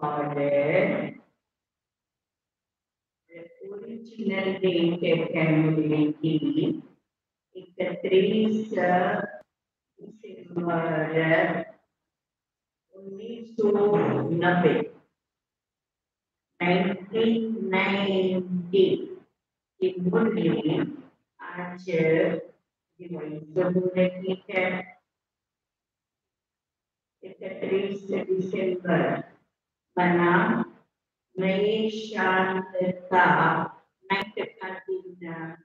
Order original date family इकतीस दिसंबर उन्नीस सौ नब्बे। की इकतीस दिसंबर मना नए शांतता नाइट का दिन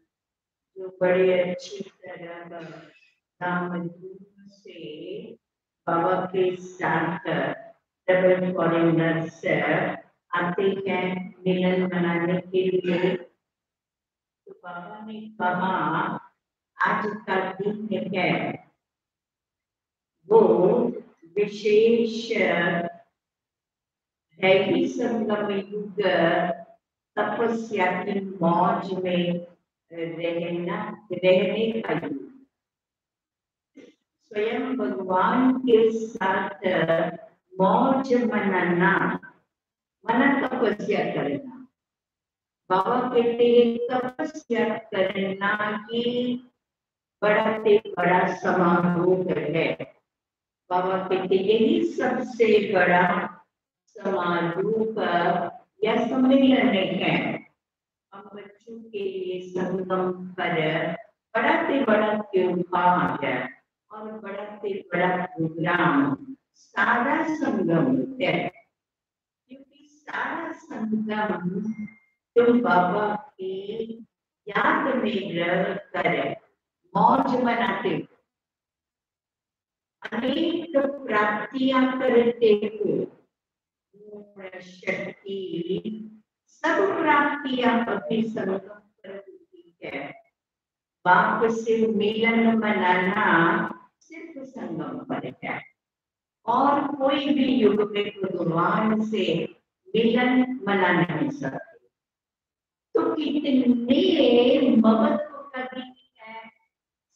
जो बड़े अच्छी तरह नाम से बाबा के साथ डबल फॉरेनर्स आते हैं मिलन मनाने के लिए तो बाबा ने कहा आज का दिन है वो विशेष दैवी संगम युग तपस्या की मौज में रहना, रहने स्वयं भगवान के साथ, मौज मनाना, मना तपस्या करना। बाबा कहते हैं, तपस्या करना ही बड़ा से बड़ा समारोह है। बाबा कहते यही सबसे बड़ा समारोह या सम्मेलन है। हम बच्चों के लिए संगम पर बड़ा से बड़ा त्योहार और बड़ा से बड़ा प्रोग्राम सारा संगम है क्योंकि सारा संगम तुम बाबा की याद में रह कर मौज मनाते हो। अनेक प्राप्तियाँ करते हो। शक्ति सब प्राप्तियाँ अभी संगम पर होती है बाप से मिलन मनाना सिर्फ़ संगम पर है और कोई भी युग में भगवान से मिलन मना नहीं सकते। तो कितने महत्व का दिन है।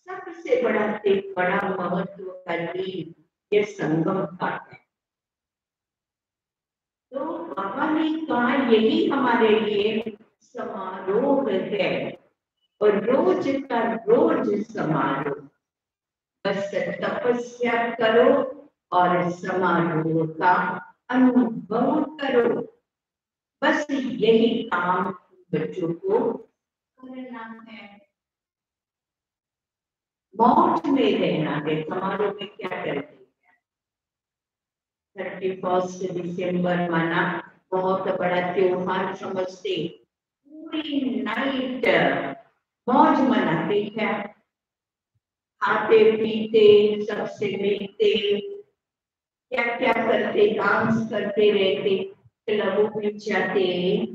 सबसे बड़ा से बड़ा महत्व का दिन ये संगम का है। कहा यही हमारे लिए समारोह है। और रोज का रोज समारोह। बस तपस्या करो और समारोह का अनुभव करो। बस यही काम बच्चों को करना है। मौज में रहना है। समारोह में क्या करते थर्टी फ़र्स्ट दिसंबर माना, बहुत बड़ा त्योहार समझते। पूरी नाइट मौज मनाते हैं। खाते पीते, सबसे मिलते। क्या क्या करते डांस करते रहते, क्लबों में जाते।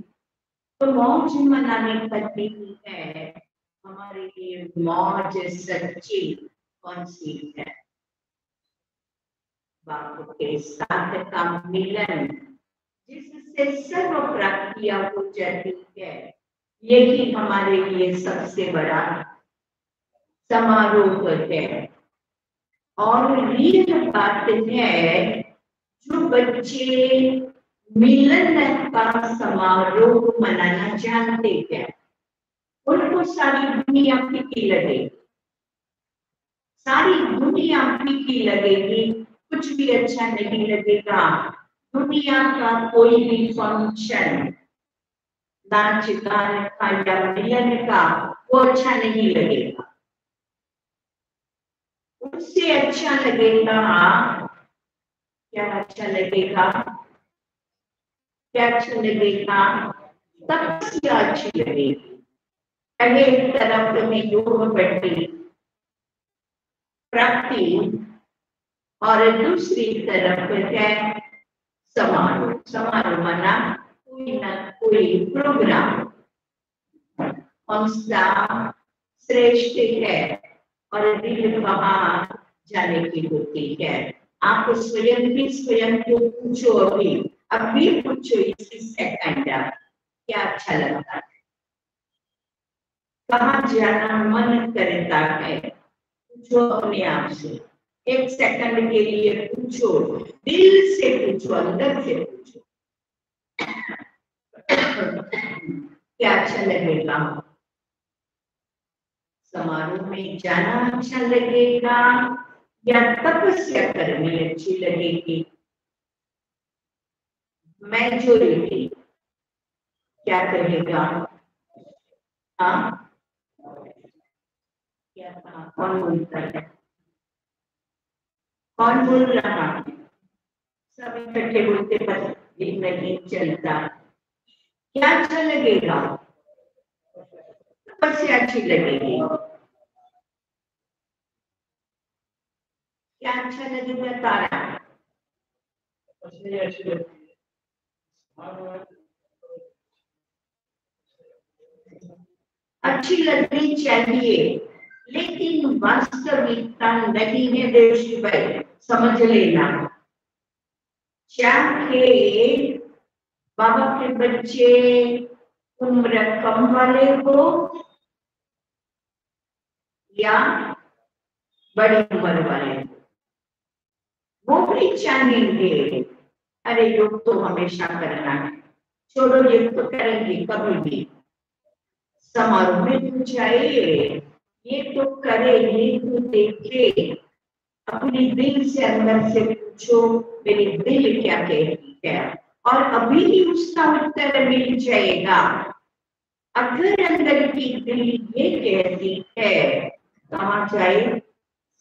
तो मौज मनाने का दिन है। हमारे लिए मौज सच्ची कौन सी है? बाप के साथ का मिलन जिससे सर्व प्राप्तियाँ हो जाती है, यही हमारे लिए सबसे बड़ा समारोह है। और रियल बात है, जो बच्चे मिलन का समारोह मनाना चाहते हैं, उनको सारी दुनिया फीकी लगेगी सारी दुनिया फीकी लगेगी कुछ भी अच्छा नहीं लगेगा। दुनिया का कोई भी फ़ंक्शन नाच गान का या मिलन का वो अच्छा नहीं लगेगा। उससे अच्छा लगेगा, क्या अच्छा लगेगा? क्या अच्छा लगेगा? तपस्या अच्छी लगेगी। पहले तरफ़ में योग बढ़ती प्राप्ति और दूसरी तरफ़ है? समारोह। समारोह माना कोई ना कोई प्रोग्राम श्रेष्ठ है और दिल कहाँ जाने की होती है। आप स्वयं भी स्वयं को पूछो अभी। अभी पूछो इसी सेकंड क्या अच्छा लगता है? कहा जाना मन करता है? पूछो अपने आप से। एक सेकंड के लिए पूछो। दिल से पूछो, अंदर से पूछो। क्या अच्छा लगेगा समारोह में जाना अच्छा लगेगा या तपस्या करनी अच्छी लगेगी? मेजोरिटी क्या कहेगा? हाँ? क्या कहा? कौन बोलता है? कौन बोल रहा सब इकट्ठे बोलते पर नहीं चलता। क्या अच्छा लगेगा तपस्या अच्छी लगेगी। क्या अच्छा लगेगा तारा? अच्छी लगनी चाहिए, लेकिन वास्तविकता नहीं है देश भाई समझ लेना चाहे बाबा के बच्चे उम्र कम वाले हो या बड़ी उम्र वाले वो भी चाहेंगे। अरे योग तो हमेशा करना है। छोड़ो, योग तो करेंगे, कभी भी। समारोह में तो चाहिए ये तो करे ये तो देखे अपनी दिल से अंदर से पूछो, मेरी दिल क्या कहती है? और अभी ही उसका उत्तर मिल जाएगा। अगर अंदर की दिल ये कहती है, कहा जाए?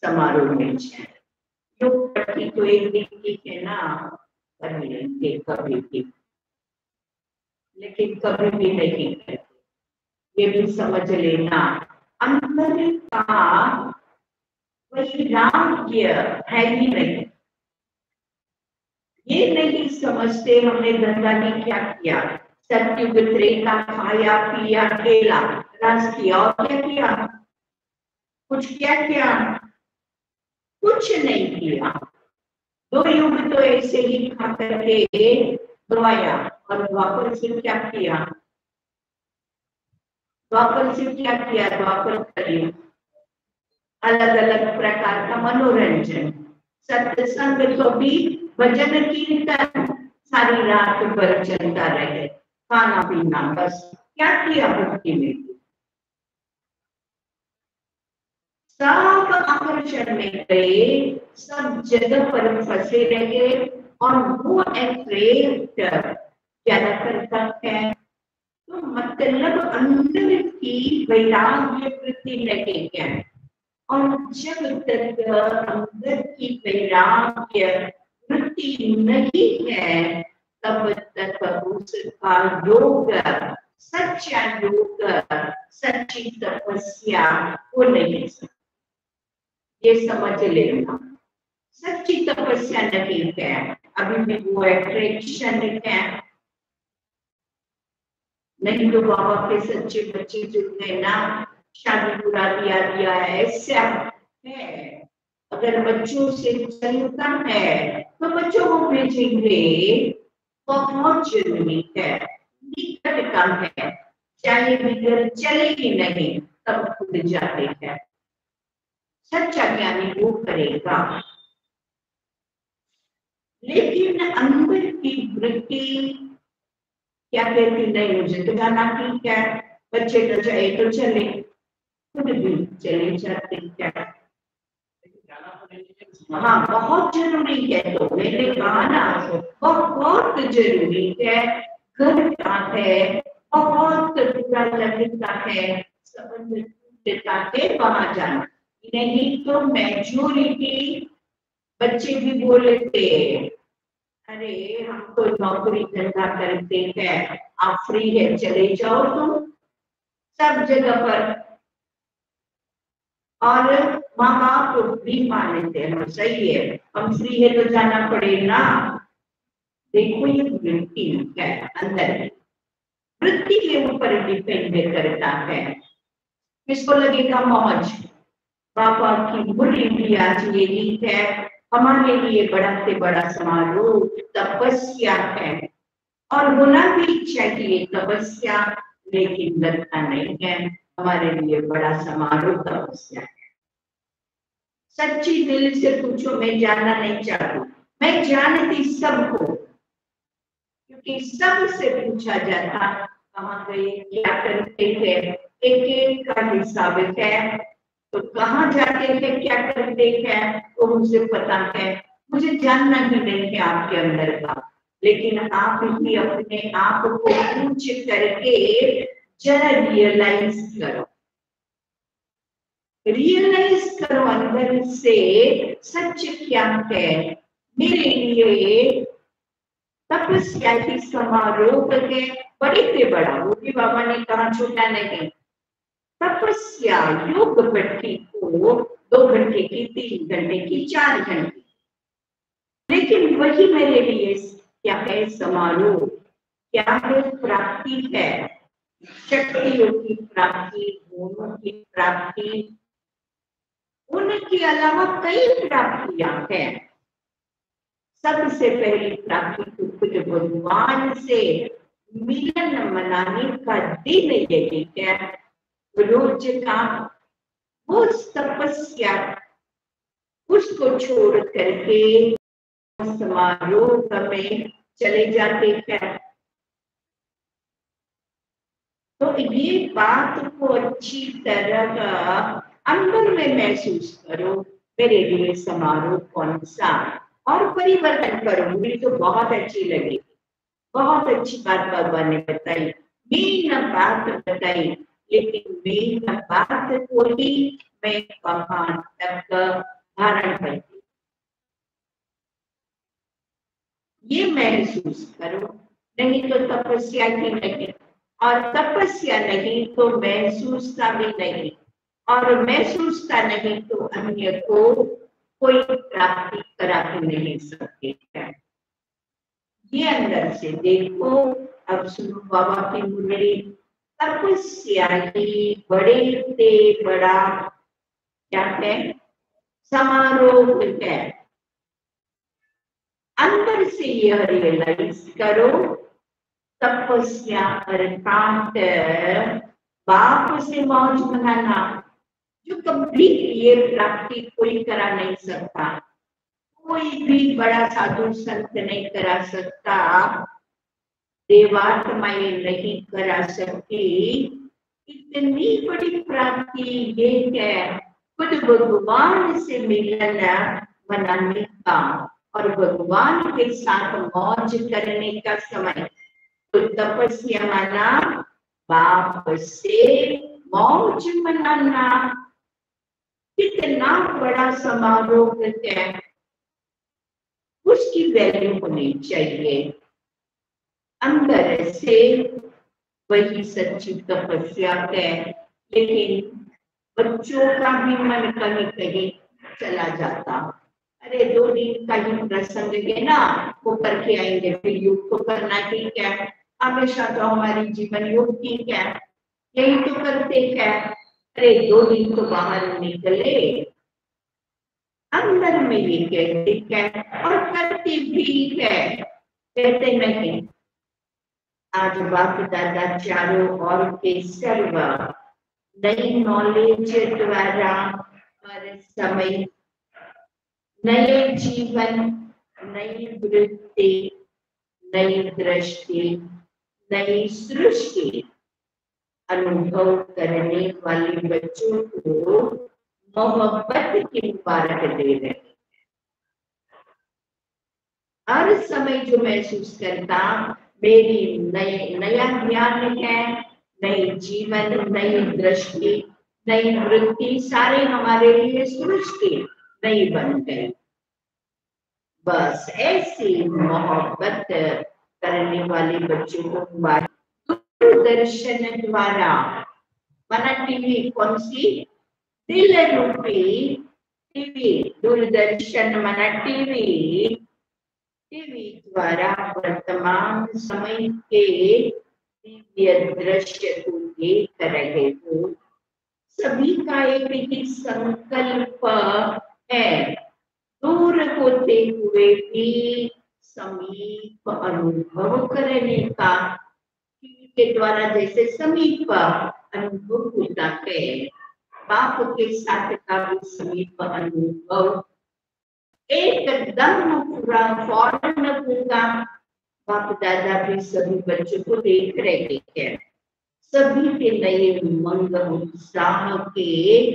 समारोह में जाए। पट्टी तो एक दिन की है ना कर लेंगे कभी भी। लेकिन कभी भी नहीं करते। ये भी समझ लेना। अंतर का वैराग्य है ही नहीं। ये नहीं समझते हमने गंगा ने क्या किया। सत्युग त्रेता खाया, पिया, खेला रस किया और क्या किया? कुछ क्या किया? कुछ नहीं किया। दो युग तो ऐसे ही खा करके दवाया और द्वापर से क्या किया? द्वापर से क्या किया? द्वापर कलयुग अलग अलग प्रकार का मनोरंजन। सत्संग तो भी भजन कीर्तन, सारी रात भर चलता रहे। खाना पीना बस, क्या किया भक्ति में सब आकर्षण में गए, सब जगह पर फंसे रहे और वो एट्रेक्ट ज़्यादा करता है। तो मतलब अंदर की वैराग्य वृद्धि लगेगा और जब की वैराग्य वृत्ति नहीं है तब तक उसका योग सच्चा योग सच्ची तपस्या हो नहीं ये समझ लेना सच्ची तपस्या नहीं है अभी भी वो एट्रैक्शन है नहीं तो बाबा के सच्चे बच्चे जुड़ गए ना शादी पूरा दिया दिया है? ऐसा है अगर बच्चों से चलता है तो बच्चों को भेजेंगे बहुत ज़रूरी है निकट का है चाहे बिगड़ चले ही नहीं तब खुद जाते हैं सच्चा ज्ञानी वो करेगा लेकिन अंदर की वृत्ति क्या कहती नहीं, मुझे तो जाना ठीक है। बच्चे तो जाए तो चले। हाँ बहुत ज़रूरी है तो मैंने कहा बहुत ज़रूरी है। घर का है, बहुत बुरा लगता है। है, वहाँ जाना। नहीं तो मेजोरिटी बच्चे भी बोलते, अरे, हम तो नौकरी धंधा करते हैं, आप फ्री है, चले जाओ तुम सब जगह पर। और माँ बाप को भी मानते हैं। सही है। हम फ्री है तो जाना पड़ेगा। देखो ये वृत्ति है अंदर वृत्ति के ऊपर डिपेंड करता है। किसको लगेगा मौज? पापा की बुरी भी आज ये गीत है। हमारे लिए बड़ा से बड़ा समारोह, तपस्या है। और होना भी चाहिए तपस्या, लेकिन लगता नहीं है। हमारे लिए बड़ा समारोह, तपस्या है। सच्ची दिल से पूछो, मैं जानना नहीं चाहती। मैं जानती सबको, क्योंकि सबसे पूछा जाता, कहाँ गए, क्या करते थे एक एक का हिसाब है। तो कहाँ जाते थे, क्या करते हैं तो मुझे पता है। मुझे जानना ही नहीं है आपके अंदर का। लेकिन आप ही अपने आप को पूछ करके जरा रियलाइज़ करो। रियलाइज़ करो अंदर से सच क्या है? मेरे लिए तपस्या की समारोह के बड़े से बड़ा वो भी बाबा ने कहा, छोटा नहीं। तपस्या योग भट्टी को दो घंटे की, तीन घंटे की, चार घंटे। लेकिन वही मेरे लिए क्या है? समारोह क्या है? प्राप्ति है। शक्तियों की प्राप्ति, गुणों की प्राप्ति उनके अलावा कई प्राप्तियाँ हैं। सबसे पहली प्राप्ति तो खुद भगवान से मिलन मनाने का दिन यही है। रोज का वो तपस्या, उसको छोड़ करके समारोह में चले जाते हैं। तो ये बात को अच्छी तरह अंदर में महसूस करो, मेरे लिए समारोह कौन सा? और परिवर्तन करो, मुझे तो बहुत अच्छी लगी। बहुत अच्छी बात बाबा ने बताई। मेन बात बताई, लेकिन मेन बात को ही मैं कहा तक धारण करती? ये महसूस करो, नहीं तो तपस्या की नहीं और तपस्या नहीं तो महसूसता भी नहीं। और महसूसता नहीं तो अन्य को कोई प्राप्ति करा नहीं सकते हैं। ये अंदर से देखो, अब सुनो बाबा की मुरली तपस्या ही बड़े से बड़ा, क्या है? समारोह है। अंदर से यह रियलाइज़ करो, तपस्या बाप से मौज मनाना। जो कंप्लीट ये प्राप्ति कोई करा नहीं सकता। कोई भी बड़ा साधु संत नहीं करा सकता। देवात्माएँ नहीं करा सकती। इतनी बड़ी प्राप्ति ये है, खुद भगवान से मिलन मनाने का और भगवान के साथ मौज करने का समय। तो तपस्या माना, बाप से मौज मनाना। कितना बड़ा समारोह है। उसकी वैल्यू होनी चाहिए। अंदर से वही सच्ची तपस्या है, लेकिन बच्चों का भी मन कहीं कहीं चला जाता। अरे, दो दिन का ही प्रसंग है ना, वो करके आएँगे, फिर योग तो करना ठीक है। हमेशा तो हमारी जीवन योग ठीक है। यही तो करते हैं। अरे दो दिन तो बाहर निकले। अंदर में ये कहते हैं, और करते भी है। कहते नहीं, आज बाप दादा चारों और के सर्व नई नॉलेज द्वारा हर समय, नए जीवन, नई वृत्ति, नई दृष्टि, नई सृष्टि अनुभव करने वाले बच्चों को मोहब्बत की मुबारक दे रहे हैं। हर समय जो महसूस करता, मेरी नए नया ज्ञान है, नई जीवन, नई दृष्टि, नई वृत्ति सारे हमारे लिए सृष्टि नई बन गए। बस ऐसी मोहब्बत करने वाले बच्चों को दूरदर्शन द्वारा मना टीवी कौन सी दिल रूपी टीवी दूरदर्शन मन टीवी टीवी द्वारा वर्तमान समय के दिव्य दृश्य को देख रहे हो सभी का एक ही संकल्प है दूर होते हुए भी समीप अनुभव करने का के द्वारा जैसे समीप अनुभव होता है, बाप के साथ का भी समीप अनुभव। एकदम पूरा फ़ौरन होगा। बाप दादा भी सभी बच्चों को देख रहे हैं। सभी के नए उमंग उत्साह के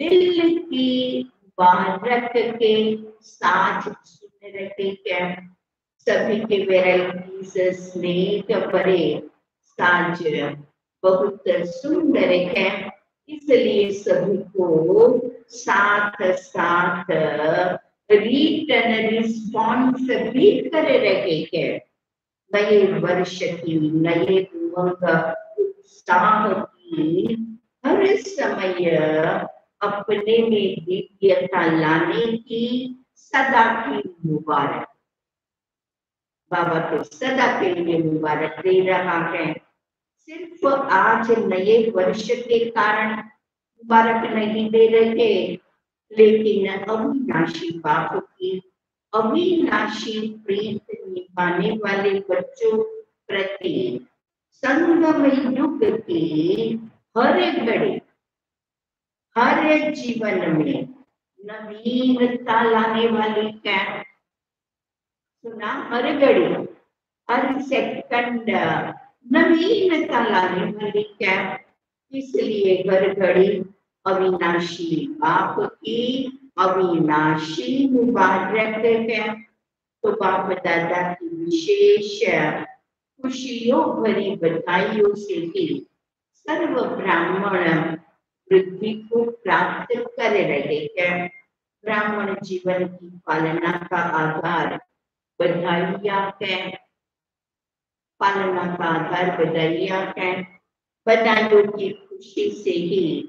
दिल की बारक के साथ सुन रहे हैं। सभी के वेराइटीज स्नेह परे साज बहुत सुंदर है। इसलिए सभी को साथ साथ रिटर्न रिस्पॉन्स भी कर रहे हैं। नए वर्ष की, नए उमंग, उत्साह की, हर समय अपने में दिव्यता लाने की सदा की मुबारक। बाबा को सदा के लिए मुबारक दे रहा है। सिर्फ़ आज नए वर्ष के कारण मुबारक नहीं दे रहे, लेकिन अविनाशी बाप की अविनाशी प्रीत निभाने वाले बच्चों प्रति संगम युग की हर घड़ी, हर जीवन में नवीनता लाने वाली कैंप, सुना हर घड़ी, हर सेकंड नवीनता लाने वाली क्या? इसलिए घड़ी अविनाशी बाप की अविनाशी मुबारक है तो बाप दादा की विशेष खुशियों भरी बधाइयों से ही सर्व ब्राह्मण वृद्धि को प्राप्त कर रहे हैं। ब्राह्मण जीवन की पालना का आधार बधाइया है। पालना का आधार बधाइया है। बधाइयों की खुशी से ही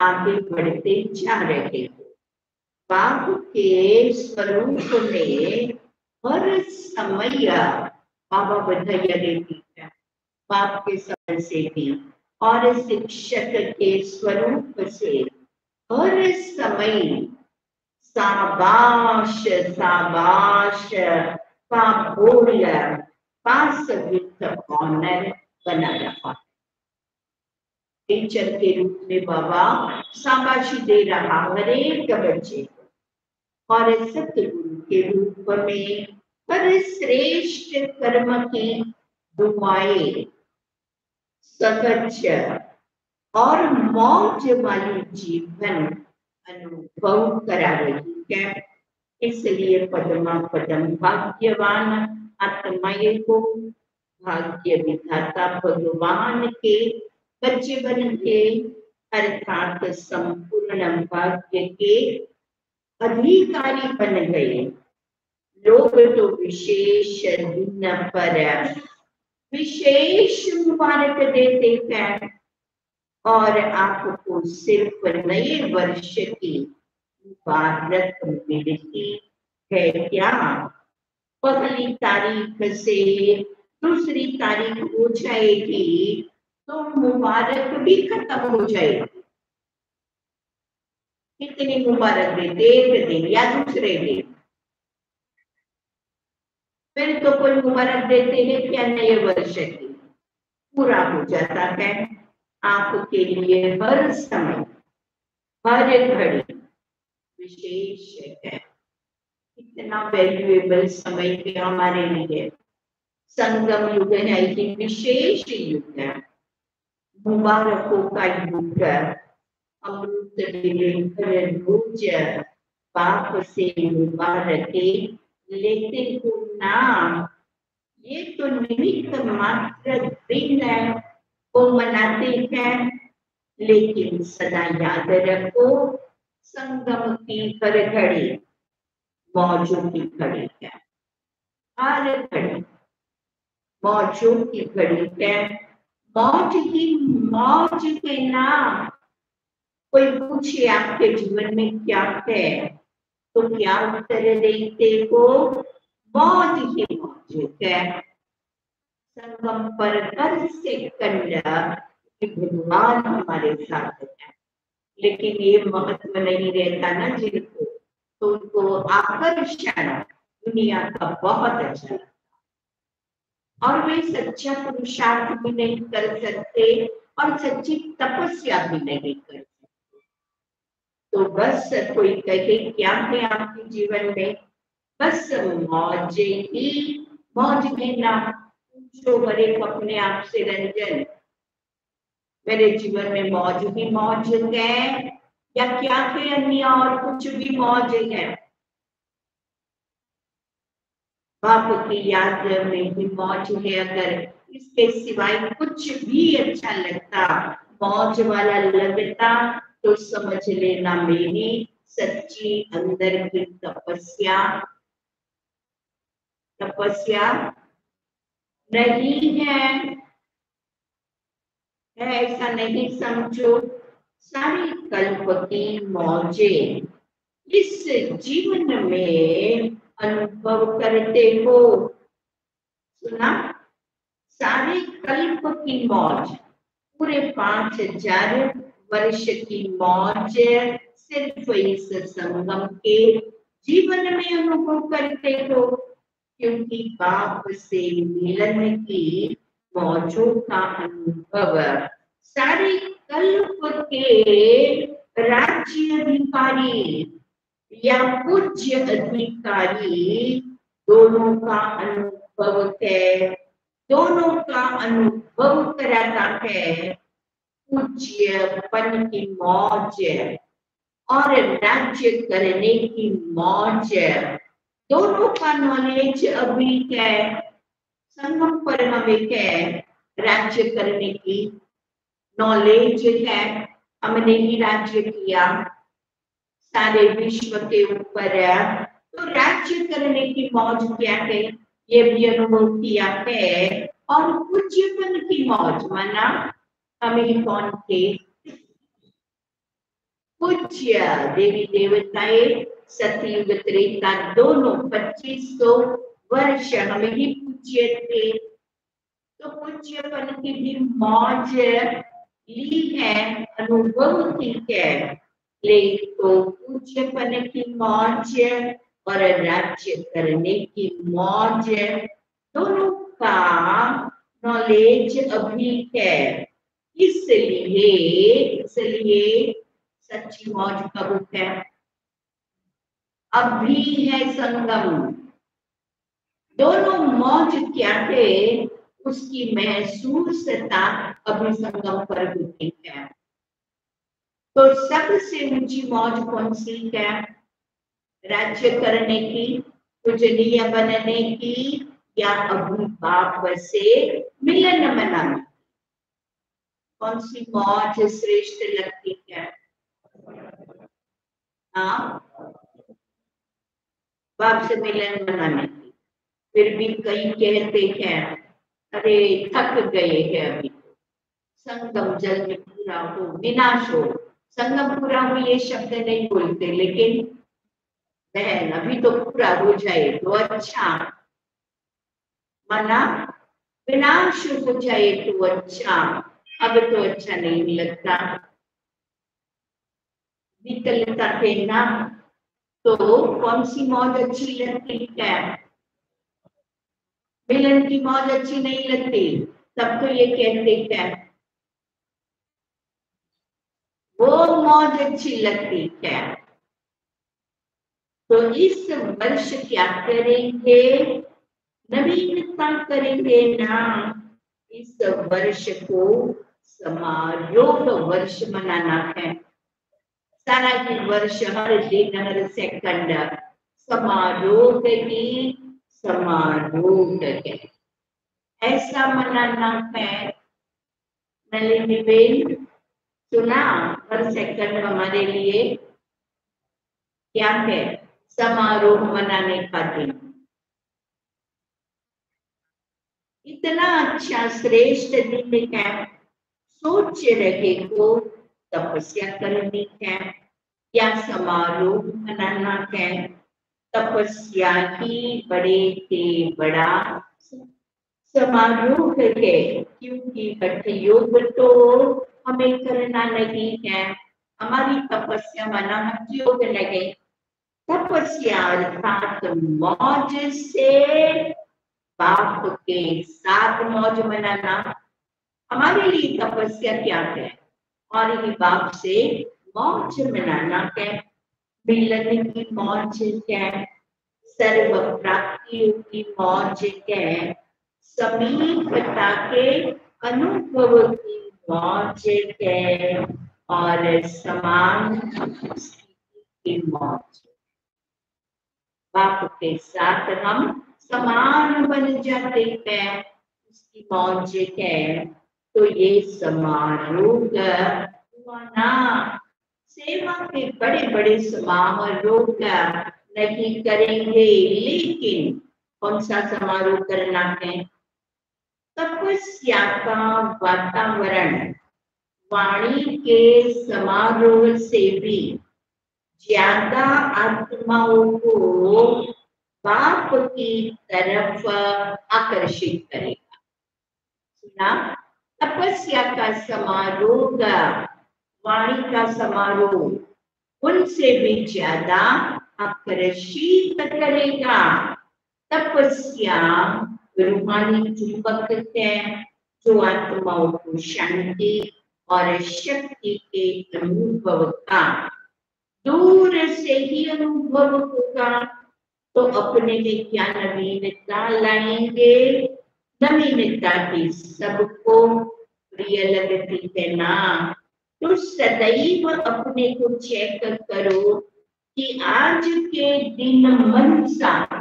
आगे बढ़ते जा रहे हो। बाप के स्वरूप में हर समय बाबा बधाइया देती है। बाप के समय से भी और शिक्षक के स्वरूप से हर समय साबाश साबाश का बोल पास विथ ऑनर बना रहा टीचर के रूप में बाबा शाबाशी दे रहा हर एक बच्चे और सतगुरु के रूप में हर श्रेष्ठ कर्म की दुआएँ सहज और मौज वाली जीवन अनुभव करा रही है। इसलिए पदमा पदम भाग्यवान आत्माए को भाग्य विधाता भगवान के बच्चे बन के, अर्थात संपूर्ण भाग्य के अधिकारी बन गए। लोग तो विशेष दिन पर विशेष मुबारक देते हैं और आपको सिर्फ़ नए वर्ष की मुबारक मिलती है क्या? पहली तारीख से दूसरी तारीख हो जाएगी तो मुबारक भी खत्म हो जाएगी। कितनी मुबारक देते एक दिन या दूसरे दिन। फिर तो कोई मुबारक देते हैं क्या नए वर्ष की पूरा हो जाता है आपके लिए हर समय, हर घड़ी। विशेष है। इतना वैल्यूएबल समय के हमारे लिए। संगम युग है ये विशेष युग है मुबारकों का युग अमृत रोज से मुबारक लेते हो नाम ये तो निमित्त मात्र दिन है वो मनाते हैं लेकिन सदा याद रखो संगम की हर घड़ी मौजों की घड़ी है हर घड़ी मौजों की घड़ी है। मौज ही मौज के नाम। कोई पूछे आपके जीवन में क्या है तो क्या उत्तर देते हो बहुत ही मौजूद है। संगम पर हर से कंड भगवान हमारे साथ है। लेकिन ये महत्व नहीं रहता ना जिनको तो उनको आकर्षण दुनिया का बहुत अच्छा और वे सच्चा पुरुषार्थ भी नहीं कर सकते और सच्ची तपस्या भी नहीं कर सकते। तो बस कोई कहे, क्या है आपके जीवन में बस मौज ही मौज लेना पूछो बड़े अपने आप से रंजन। मेरे जीवन में मौज ही मौज है, या क्या है अन्य और कुछ भी मौज है? बाप की याद में भी मौज है अगर। इसके सिवाय कुछ भी अच्छा लगता, मौज वाला लगता तो समझ लेना मेरी सच्ची अंदर की तपस्या। तपस्या नहीं है। ऐसा नहीं समझो, सारी कल्प की मौजे। इस जीवन में अनुभव करते हो। सुना? सारे कल्प की मौज, पूरे पाँच हज़ार वर्ष की मौज सिर्फ़ इस संगम के जीवन में अनुभव करते हो, क्योंकि बाप से मिलन की मौजों का अनुभव। सारे कल्प के राज्य अधिकारी या पूज्य अधिकारी दोनों का अनुभव है, दोनों का अनुभव कराता है। पूज्य पन की मौज और राज्य करने की मौज। दोनों का नॉलेज अभी है, संगम पर हमें है, राज्य करने की नॉलेज है। हमने ही राज्य किया। सारे विश्व के ऊपर तो राज्य करने की मौज क्या है? ये भी अनुभव किया है। और पूज्यपन की मौज, माना हमें कौन थे? पूज्य देवी देवताएँ, सतयुग त्रेता, दोनों पच्चीस सौ वर्ष हमें ही पूज्य थे। तो पूज्यपन की भी मौज ली है, अनुभव की है। को पूज्यपन की मौज और राज्य करने की मौज दोनों का नॉलेज अभी है इसलिए इसलिए सच्ची मौज कब है अभी है संगम। दोनों मौज क्या है उसकी महसूसता अभी संगम पर होती है। तो सबसे ऊँची मौज कौन सी है? राज्य करने की, पूजनीय बनने की, या अभिभाव से मिलन मनाने कौन सी मौज श्रेष्ठ लगती है? हाँ? बाप से मिलन मनाने की। फिर भी कई कहते हैं, अरे थक गए हैं अभी। संगम जल में पूरा हो, विनाश हो। संगम पूरा हो ये शब्द नहीं बोलते, लेकिन बहन, अभी तो पूरा हो जाए तो अच्छा। मना विनाश हो जाए तो अच्छा। अब तो अच्छा नहीं लगता। विकलता है ना? तो कौन सी मौज अच्छी लगती है? मिलन की मौज अच्छी नहीं लगती। तब तो ये कहते हैं वो मौज अच्छी लगती है तो इस वर्ष क्या करेंगे? नवीनता करेंगे ना। इस वर्ष को समारोह वर्ष मनाना है। सारा दिन वर्ष, हर दिन, हर सेकंड समारोह ही समारोह है ऐसा मनाना है। नलिनी बेन, सुना? हर सेकंड हमारे लिए क्या है? समारोह मनाने का दिन। इतना अच्छा श्रेष्ठ दिन है। सोच रहे को तपस्या करनी है या समारोह मनाना है? तपस्या ही बड़े से बड़ा समारोह है। क्योंकि हठ योग तो हमें करना नहीं है हमारी तपस्या मना योग लगे? तपस्या अर्थात मौज से बाप के साथ मौज मनाना। हमारे लिए तपस्या क्या है? और ही बाप से मौज मनाना है। मिलन की मौज है, सर्व प्राप्तियों की मौज है। समीपता के अनुभव की और समान की मौज बाप के साथ हम समान बन जाते हैं, उसकी मौज है। तो ये समारोह हुआ ना। सेवा के बड़े बड़े समारोह नहीं करेंगे, लेकिन कौन सा समारोह करना है? तपस्या का वातावरण वाणी के समारोह से भी ज़्यादा आत्माओं को बाप की तरफ़ आकर्षित करेगा। सुना? तपस्या का समारोह का, वाणी का समारोह उनसे भी ज़्यादा आकर्षित करेगा। तपस्या रूहानी चुंबक है, जो आत्माओं को शांति और शक्ति के अनुभव का, दूर से ही अनुभव होगा तो अपने में क्या नवीनता लाएँगे। नवीनता की सबको प्रिय लगती है ना। तो सदैव अपने को चेक करो कि आज के दिन मन सा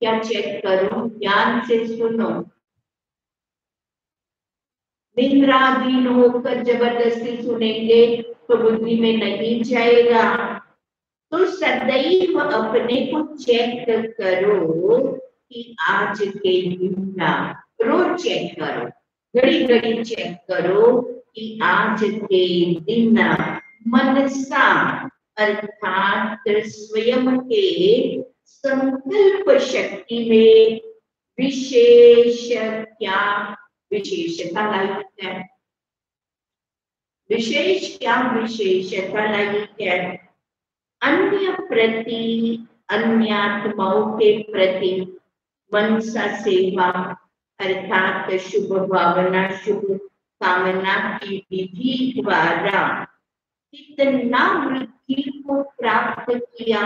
क्या चेक करो? ध्यान से सुनो। निंद्राधीन होकर ज़बरदस्ती सुनेंगे तो बुद्धि में नहीं जाएगा। तो सदैव अपने को चेक करो कि आज के दिन रोज चेक करो। घड़ी घड़ी चेक करो कि आज के दिन मनसा, अर्थात स्वयं के संकल्प शक्ति में विशेष क्या विशेषता लाई है विशेष क्या विशेषता लाई है अन्य प्रति अन्य आत्माओं के प्रति मनसा सेवा अर्थात शुभ भावना शुभ कामना की विधि द्वारा कितना वृद्धि को प्राप्त किया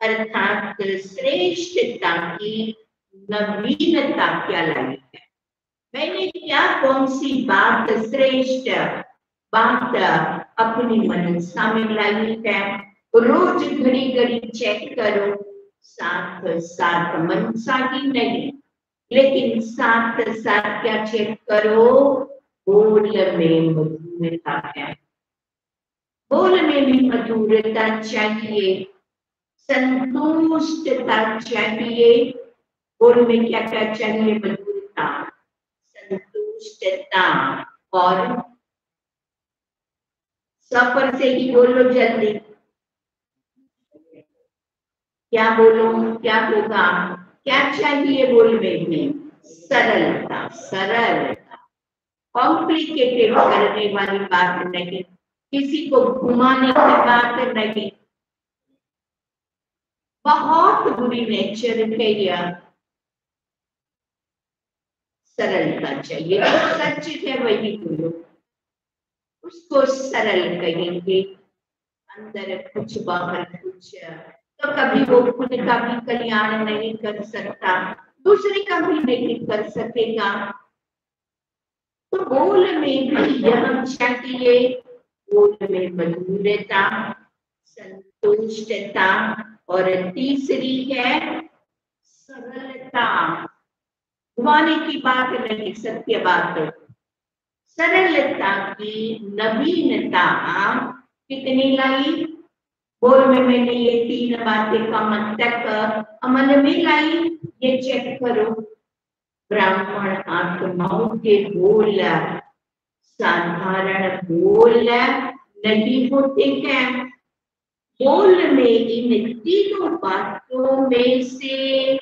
अर्थात श्रेष्ठता की नवीनता क्या लाई है मैंने क्या कौन सी बात श्रेष्ठ बात अपनी मनसा में लाई है? रोज घड़ी घड़ी चेक करो, साथ साथ मनसा ही नहीं, लेकिन साथ साथ क्या चेक करो? बोल में मधुरता है। बोल में भी मधुरता चाहिए। संतुष्टता चाहिए बोल में क्या क्या चाहिए मधुरता संतुष्टता और सफ़र से ही बोलो जल्दी। क्या बोलो, क्या होगा? क्या चाहिए बोलने में? सरलता सरलता। कॉम्प्लिकेटेड करने वाली बात नहीं। किसी को घुमाने की बात नहीं। बहुत बुरी नेचर है यह सरलता चाहिए। सच है, वही बोलो। उसको सरल कहेंगे। अंदर कुछ, बाहर कुछ। तो कभी वो खुद का भी कल्याण नहीं कर सकता। दूसरे का भी नहीं कर सकेगा। तो बोल में भी यह चाहिए। बोल में मधुरता संतुष्टता और तीसरी है सरलता। घुमाने की बात नहीं, सत्य बात। सरलता की नवीनता। कितनी लाई? बोल में मैंने ये तीन बातें का तक अमल में लाई। ये चेक करो। ब्राह्मण आत्माओं के बोल। साधारण बोल नहीं होते क्या बोल में इन तीनों बातों में से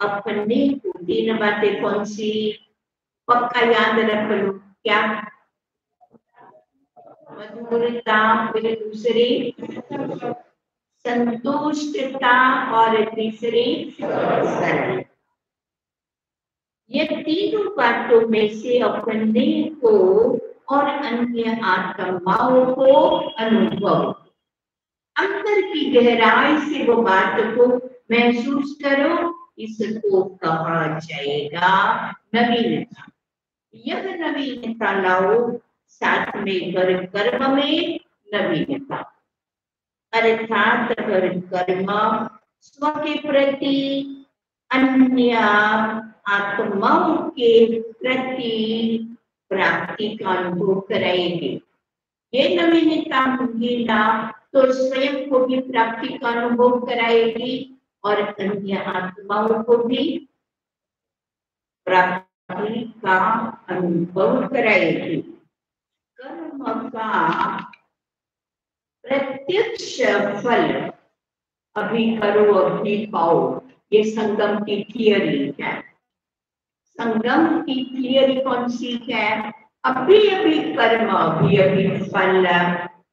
अपने को तीन बातें कौन सी? पक्का याद रख लो। क्या? मधुरता फिर दूसरी, संतुष्टता और तीसरी ये तीनों बातों में से अपने को और अन्य आत्माओं को अनुभव। अंदर की गहराई से वो बात को महसूस करो, इसको कहा जाएगा नवीनता। यह नवीनता लाओ, साथ में कर कर्म में नवीनता। अर्थात कर कर्म स्व के प्रति, अन्य आत्माओं के प्रति प्राप्ति का अनुभव कराएँगे ये नवीनता ना तो स्वयं को भी प्राप्ति का अनुभव कराएगी और अन्य आत्माओं को भी प्राप्ति का अनुभव कराएगी। कर्म का प्रत्यक्ष फल अभी करो, अभी पाओ। ये संगम की थियरी है। संगम की थियरी कौन सी है? अभी अभी कर्म अभी अभी फल।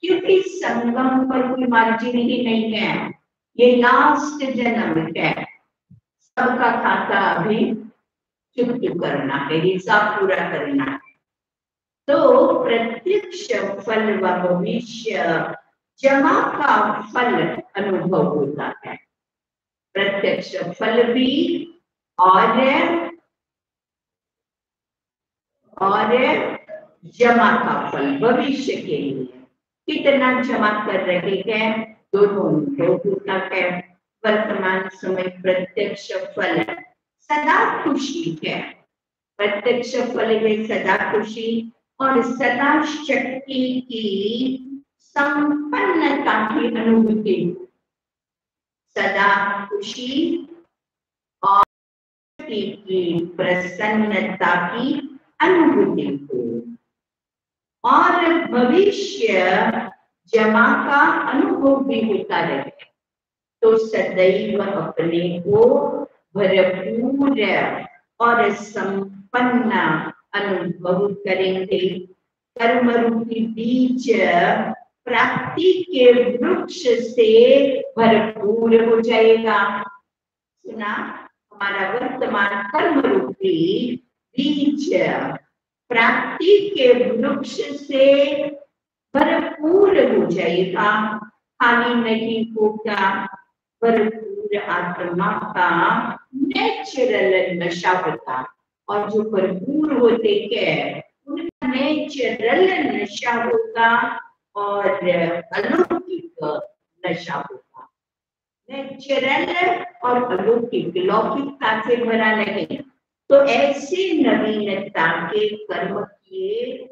क्योंकि संगम पर कोई मार्जिन ही नहीं है। ये लास्ट जन्म है। सबका खाता अभी चुप चुप करना है हिसाब पूरा करना है। तो प्रत्यक्ष फल व भविष्य, जमा का फल अनुभव होता है। प्रत्यक्ष फल भी और और जमा का फल भविष्य के लिए। कितना जमा कर रहे हैं? दोनों होता है, वर्तमान समय प्रत्यक्ष फल सदा खुशी है। प्रत्यक्ष फल है, सदा खुशी और सदा शक्ति की संपन्नता की अनुभूति। सदा खुशी और की प्रसन्नता की अनुभूति। को और भविष्य जमा का अनुभव भी होता रहे तो सदैव अपने को भरपूर और संपन्न अनुभव करेंगे। कर्म रूपी बीज प्राप्ति के वृक्ष से भरपूर हो जाएगा। सुना, हमारा वर्तमान कर्म रूपी बीज प्राप्ति के वृक्ष से भरपूर हो जाएगा। खाली नहीं होगा। भरपूर आत्मा का नेचुरल नशा होता। और जो भरपूर होते हैं, उनका नेचुरल नशा होगा और अलौकिक नशा होगा नेचुरल और अलौकिक, लौकिकता से भरा नहीं। तो ऐसे नवीनता के कर्म किए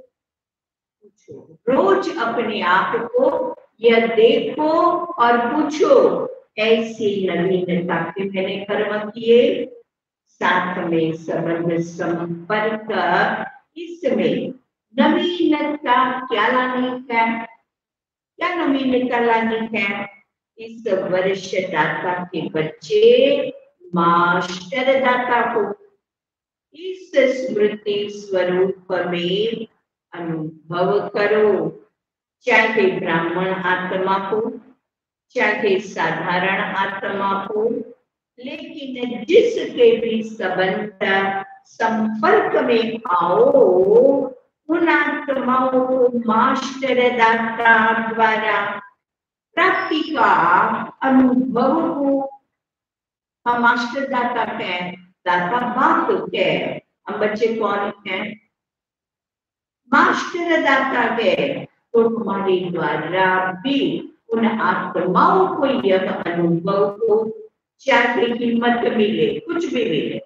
रोज अपने आप को यह देखो और पूछो, ऐसी नवीनता के मैंने कर्म किए, साथ में संबंध संपर्क, इसमें नवीनता क्या लानी है? क्या नवीनता लानी है? इस वर्ष दाता के बच्चे, मास्टर दाता को इस स्मृति स्वरूप में अनुभव करो चाहे ब्राह्मण आत्मा को, चाहे साधारण आत्मा को, लेकिन जिसके भी संबंध, संपर्क में आओ, उन आत्माओं को मास्टर दाता द्वारा प्राप्ति का अनुभव हो। हम मास्टर दाता है। दाता बाप है? हम बच्चे कौन है? मास्टर दाता है तो हमारे द्वारा भी उन आत्माओं को यह अनुभव हो चाहे हिम्मत मिले, कुछ भी मिले।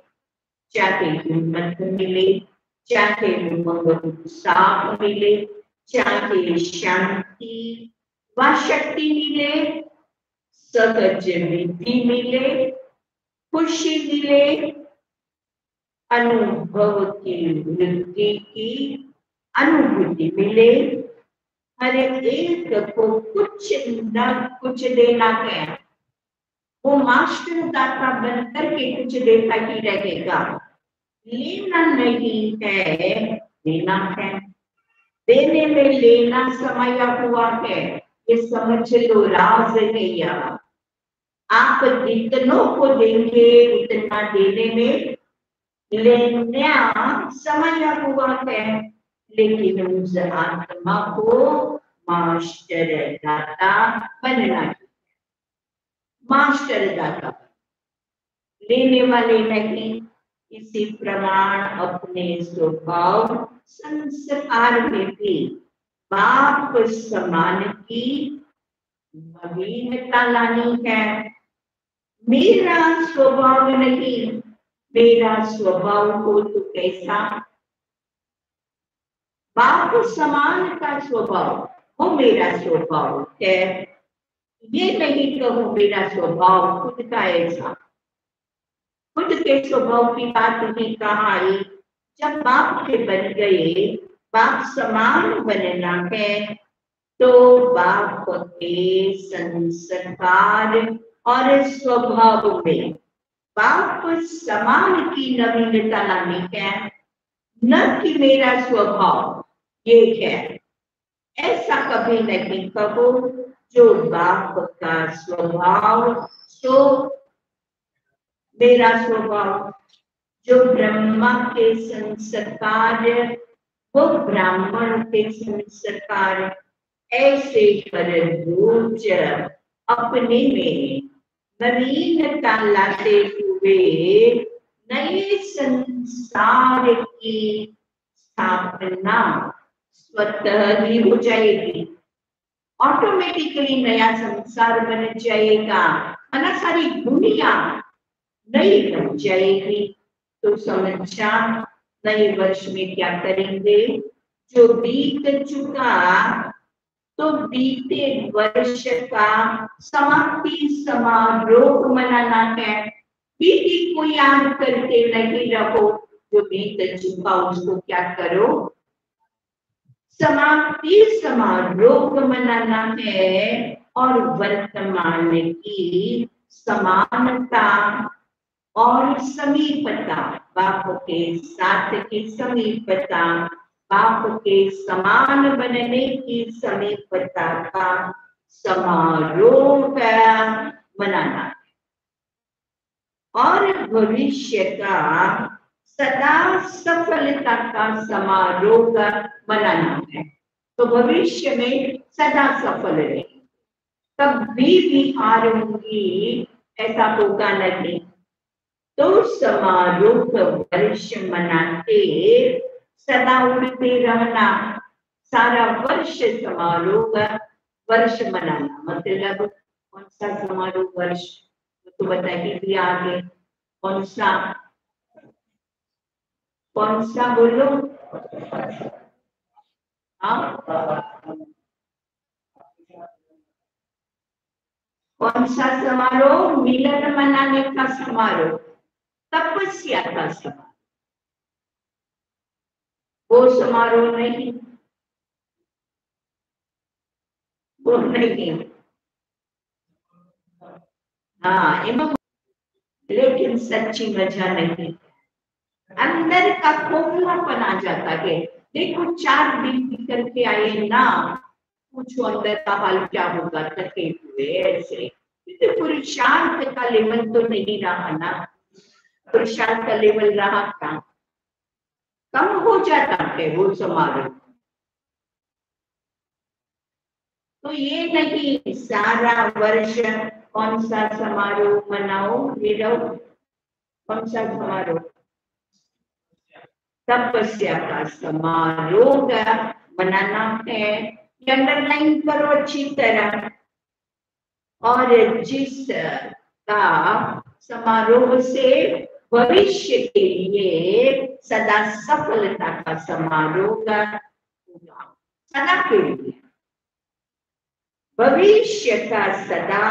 चाहे हिम्मत मिले चाहे उमंग उत्साह मिले चाहे शांति व शक्ति मिले सहज विधि मिले, खुशी मिले अनुभव की वृद्धि की अनुभूति मिले। हर एक को कुछ न कुछ देना है वो मास्टर दाता बनकर के कुछ देता ही रहेगा। लेना नहीं है, देना है। देने में लेना समय हुआ है, ये समझ लो राज है आप जितनों को देंगे, उतना देने में लेना समय हुआ है, लेकिन उस आत्मा को मास्टर दाता बनना मास्टर दाता लेने वाले नहीं इसी प्रमाण अपने स्वभाव संस्कार में भी बाप समान की नवीनता लानी है। मेरा स्वभाव नहीं मेरा स्वभाव हो तो कैसा? बाप समान का स्वभाव वो मेरा स्वभाव है ये नहीं कहो मेरा स्वभाव खुद का ऐसा। खुद के स्वभाव की बात नहीं कहा जब बाप के बन गए, बाप समान बनना है तो बाप के संस्कार और स्वभाव में बाप समान की नवीनता लानी है न कि मेरा स्वभाव। ये है, ऐसा कभी नहीं कहो जो बाप का स्वभाव जो मेरा स्वभाव, जो ब्रह्मा के संस्कार, वो ब्राह्मण के संस्कार। ऐसे कर अपने में नवीनता लाते हुए नए संसार की स्थापना स्वतः ही हो जाएगी। ऑटोमेटिकली नया संसार बन जाएगा। मना सारी दुनिया नई बन जाएगी। तो समझा, नए वर्ष में क्या करेंगे? जो बीत चुका तो बीते वर्ष का समाप्ति समारोह मनाना है बीती को याद करके नहीं रहो, जो बीत चुका उसको क्या करो? समाप्ति समारोह मनाना है और वर्तमान की समानता और समीपता, बाप के साथ की समीपता बाप के समान बनने की समीपता का समारोह मनाना। और भविष्य का सदा सफलता का समारोह मनाना है। तो भविष्य में सदा सफल रहे। कभी भी हार होंगी, ऐसा होगा नहीं। तो समारोह वर्ष मनाते सदा उड़ते रहना। सारा वर्ष समारोह का वर्ष मनाना मतलब कौन सा समारोह वर्ष? तो बताइए भी आगे। कौन सा? कौन सा बोलो? हाँ? कौन सा समारोह? मिलन मनाने का समारोह। तपस्या का समारोह। वो समारोह नहीं। वो नहीं। हाँ लेकिन सच्ची मज़ा नहीं। अंदर का खोखलापन आ जाता है। देखो, चार दिन निकल के आए ना, पूछो अंदर का हाल क्या होगा? थके हुए, ऐसे। तो पुरुषार्थ का लेवल तो नहीं रहा ना। पुरुषार्थ का लेवल रहा था कम हो जाता है वो समारोह तो ये नहीं, सारा वर्ष कौन सा समारोह मनाओ, नीरव? कौन सा समारोह? तपस्या का समारोह मनाना है। अंडरलाइन करो अच्छी तरह। और जिस का समारोह से भविष्य के लिए सदा सफलता का समारोह सदा के लिए। भविष्य का सदा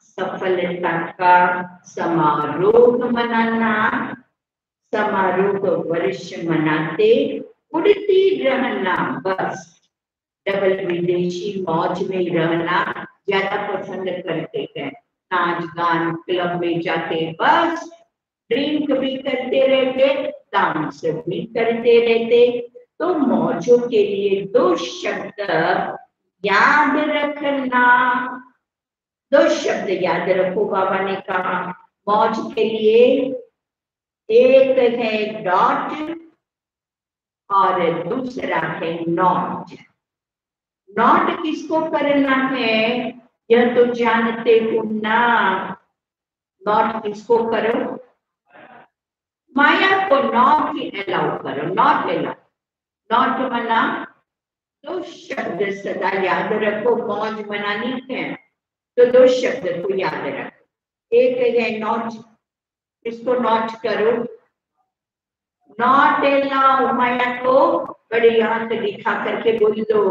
सफलता का समारोह मनाना, समारोह वर्ष मनाते, उड़ती रहना, बस। डबल विदेशी मौज में रहना ज़्यादा पसंद करते हैं। नाच, गान, क्लब में जाते बस। ड्रिंक भी करते रहते डांस भी करते रहते। तो मौजों के लिए दो शब्द याद रखना। दो शब्द याद रखो, बाबा ने कहा। मौज के लिए एक है डॉट और दूसरा है नॉट। नॉट किसको करना है, यह तो जानते हो ना। नॉट किसको करो? माया को नॉट अलाउ करो, नॉट अलाउ नॉट मना, दो शब्द सदा याद रखो मौज मनानी है। तो दो शब्द को याद रखो। एक है नॉट इसको नॉट करो। नॉट अलाउ माया को, बड़े यहाँ से दिखा करके बोल दो।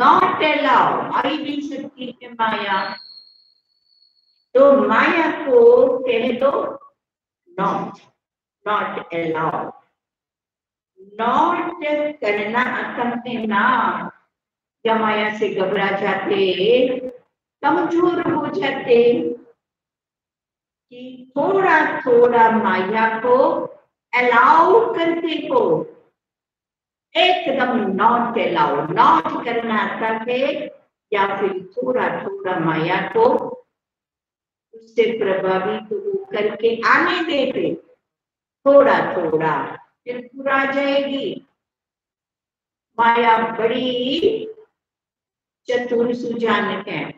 नॉट अलाउ आई नहीं सकती है माया। तो माया को कह दो नॉट नॉट अलाउ नॉट करना करते ना या माया से घबरा जाते, कमज़ोर हो जाते, कि थोड़ा थोड़ा माया को अलाउ करते हो। एकदम नॉट अलाउ नॉट करना है, या फिर थोड़ा थोड़ा माया को उससे प्रभावित हो करके आने देते। थोड़ा थोड़ा। फिर पूरा जाएगी। माया बड़ी चतुर सुजान है।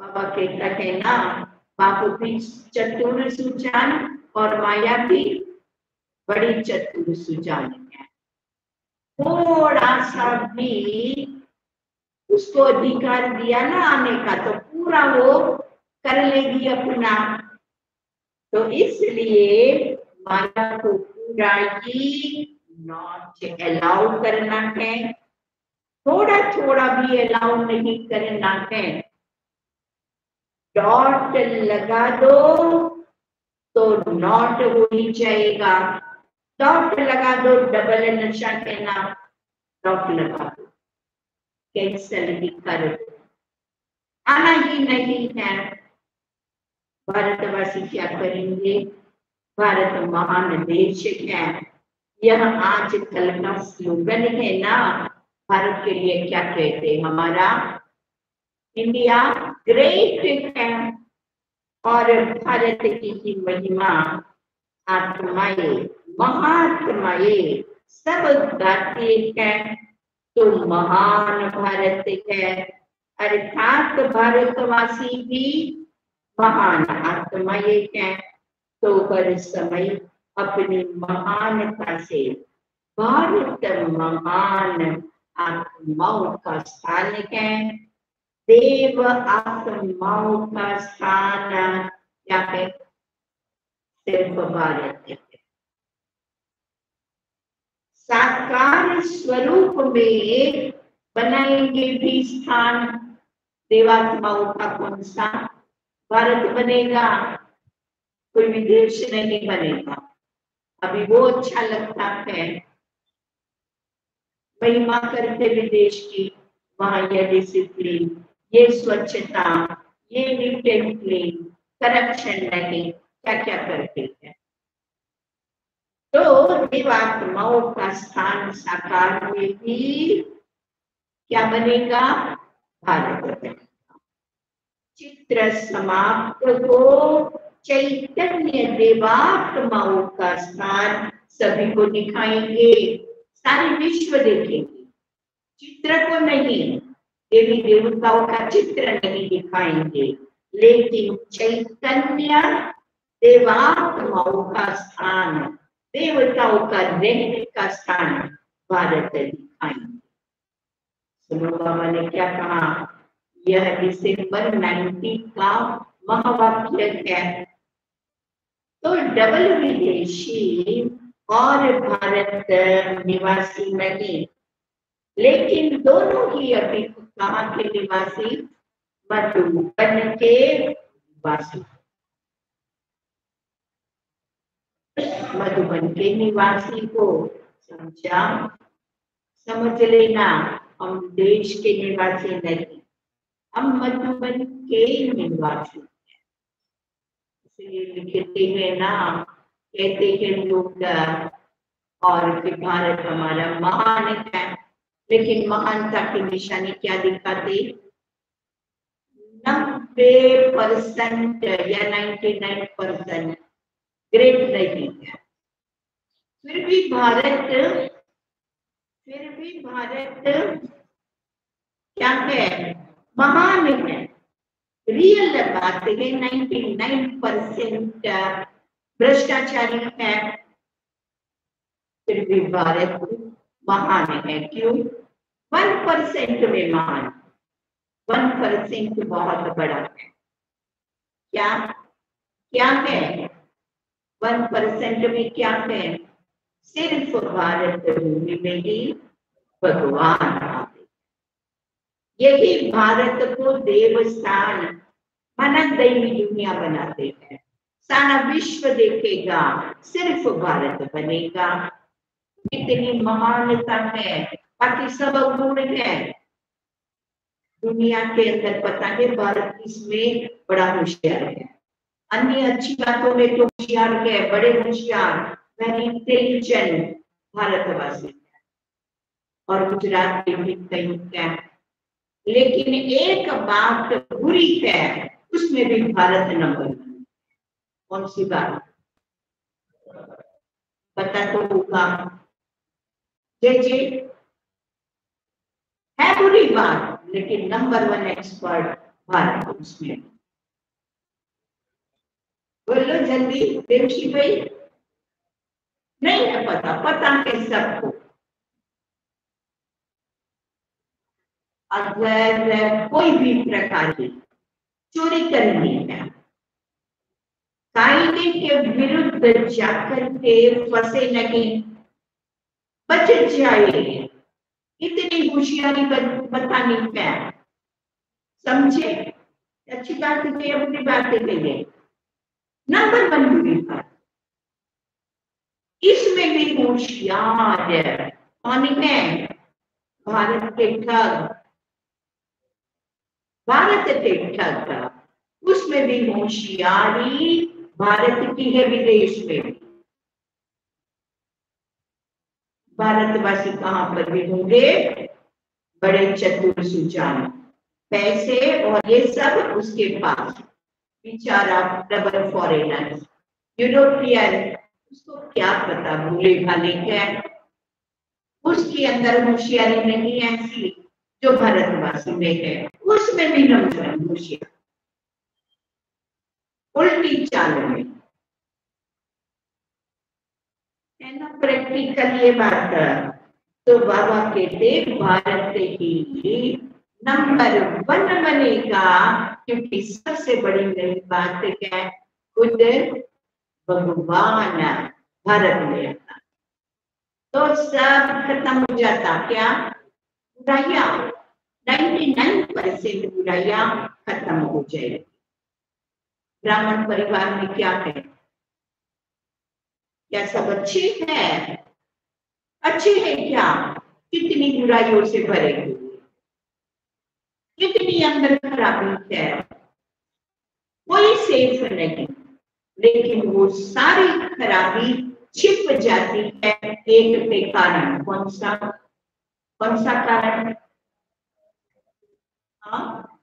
बाबा कहता है ना बापू भी चतुर सुजान और माया भी बड़ी चतुर सुजान है। थोड़ा सा भी उसको अधिकार दिया ना आने का तो पूरा वो कर लेगी अपना। तो इसलिए माया को पूरा ही नॉट अलाउ करना है। थोड़ा थोड़ा भी अलाउ नहीं करना है। डॉट लगा दो तो नॉट हो ही जाएगा। डॉट लगा दो डबल नशा कहना डॉट लगा दो। कैंसल भी कर दो। आना ही नहीं है। भारतवासी क्या करेंगे? भारत महान देश है। यह आज कल का स्लोगन है ना। भारत के लिए क्या कहते हमारा? इंडिया ग्रेट है और भारत की महिमा, आत्माए, महात्माए सब गाते है। तो महान भारत है। अर्थात भारतवासी भी महान आत्माए है। तो हर समय अपनी महानता से भारत महान आत्माओं का स्थान है। देव आत्माओं का स्थान क्या है? सिर्फ़ भारत साकार स्वरूप में बनाएँगे भी स्थान। देवात्माओं का कौन सा? भारत बनेगा। कोई विदेश नहीं बनेगा। अभी वो अच्छा लगता है। महिमा करते विदेश की वहाँ यह डिसिप्लिन ये स्वच्छता, ये क्लीन करप्शन नहीं क्या क्या करते हैं। तो देवात्माओं का स्थान साकार में भी क्या बनेगा? भारत बनेगा। चित्र समाप्त हो। चैतन्य देवात्माओं का स्थान सभी को दिखाएँगे, सारे विश्व देखेंगे। चित्र को नहीं, देवी देवताओं का चित्र नहीं दिखाएँगे, लेकिन चैतन्य देवात्माओं का स्थान, देवताओं का रहने का स्थान भारत दिखाएँगे। सुनो बाबा ने क्या कहा? यह दिसंबर 90 का महावाक्य है। तो डबल विदेशी और भारत निवासी नहीं। लेकिन दोनों ही अभी कहा के निवासी मधुबन के निवासी। मधुबन के निवासी को समझा, समझ लेना, हम देश के निवासी नहीं, हम मधुबन के निवासी। इसलिए लिखते हैं ना कहते हैं। लोग और कि भारत हमारा महान है लेकिन महानता की निशानी क्या दिखाती? नब्बे परसेंट या नाइन्टी नाइन परसेंट ग्रेट नहीं है। फिर भी भारत, फिर भी भारत क्या है? महान है। रियल बात है नाइन्टी नाइन परसेंट भ्रष्टाचारी है फिर भी भारत महान है क्यों वन परसेंट में महान वन परसेंट बहुत बड़ा है क्या क्या है? वन परसेंट में क्या है? सिर्फ़ भारत भूमि में ही भगवान। यही भारत को देवस्थान माना दैवी दुनिया बनाते हैं। सारा विश्व देखेगा, सिर्फ़ भारत बनेगा। कितनी महानता है, बाकी सब गुण है। दुनिया के अंदर पता है भारत इसमें बड़ा होशियार है। अन्य अच्छी बातों में तो होशियार है, बड़े होशियार वेरी इंटेलिजेंट भारतवासी और गुजरात के भी कई है लेकिन एक बात बुरी है, उसमें भी भारत नंबर कौन सी बात? पता तो होगा। जी, है बुरी बात, लेकिन नंबर वन एक्सपर्ट भारत उसमें। बोलो जल्दी देवशी भाई। नहीं है पता पता है सबको। अगर कोई भी प्रकार की चोरी करनी है, कायदे के विरुद्ध जाकर के फंसे नहीं, बच जाए। इतनी होशियारी बतानी है समझे? अच्छी बात है अपनी बातें कहिए। नंबर वन बुरी बात। इसमें भी होशियार है? भारत के ठग। भारत के ठग उसमें भी होशियारी भारत की है विदेश में। भारतवासी कहाँ पर भी होंगे? बड़े चतुर सुजान। पैसे और ये सब उसके पास। बेचारा डबल फॉरेनर यूरोपियन उसको क्या पता भूले भाले क्या उसके अंदर होशियारी नहीं ऐसी जो भारतवासी में है। उसमें भी नमजन होशियार उल्टी चाल में है। प्रैक्टिकल ये बात तो बाबा कहते, भारत ही नंबर वन बनेगा, क्योंकि सबसे बड़ी नई बात क्या खुद भगवान भारत में तो सब खत्म हो जाता क्या? बुराइया। नाइन्टी नाइन परसेंट बुराइया खत्म हो जाएगी। ब्राह्मण परिवार में क्या है? क्या सब अच्छे हैं? अच्छे हैं क्या? कितनी बुराइयों से भरे कितनी अंदर खराबी है। कोई सेफ़ नहीं, लेकिन वो सारी खराबी छिप जाती है। एक के कारण कौन सा? कौन सा कारण हाँ?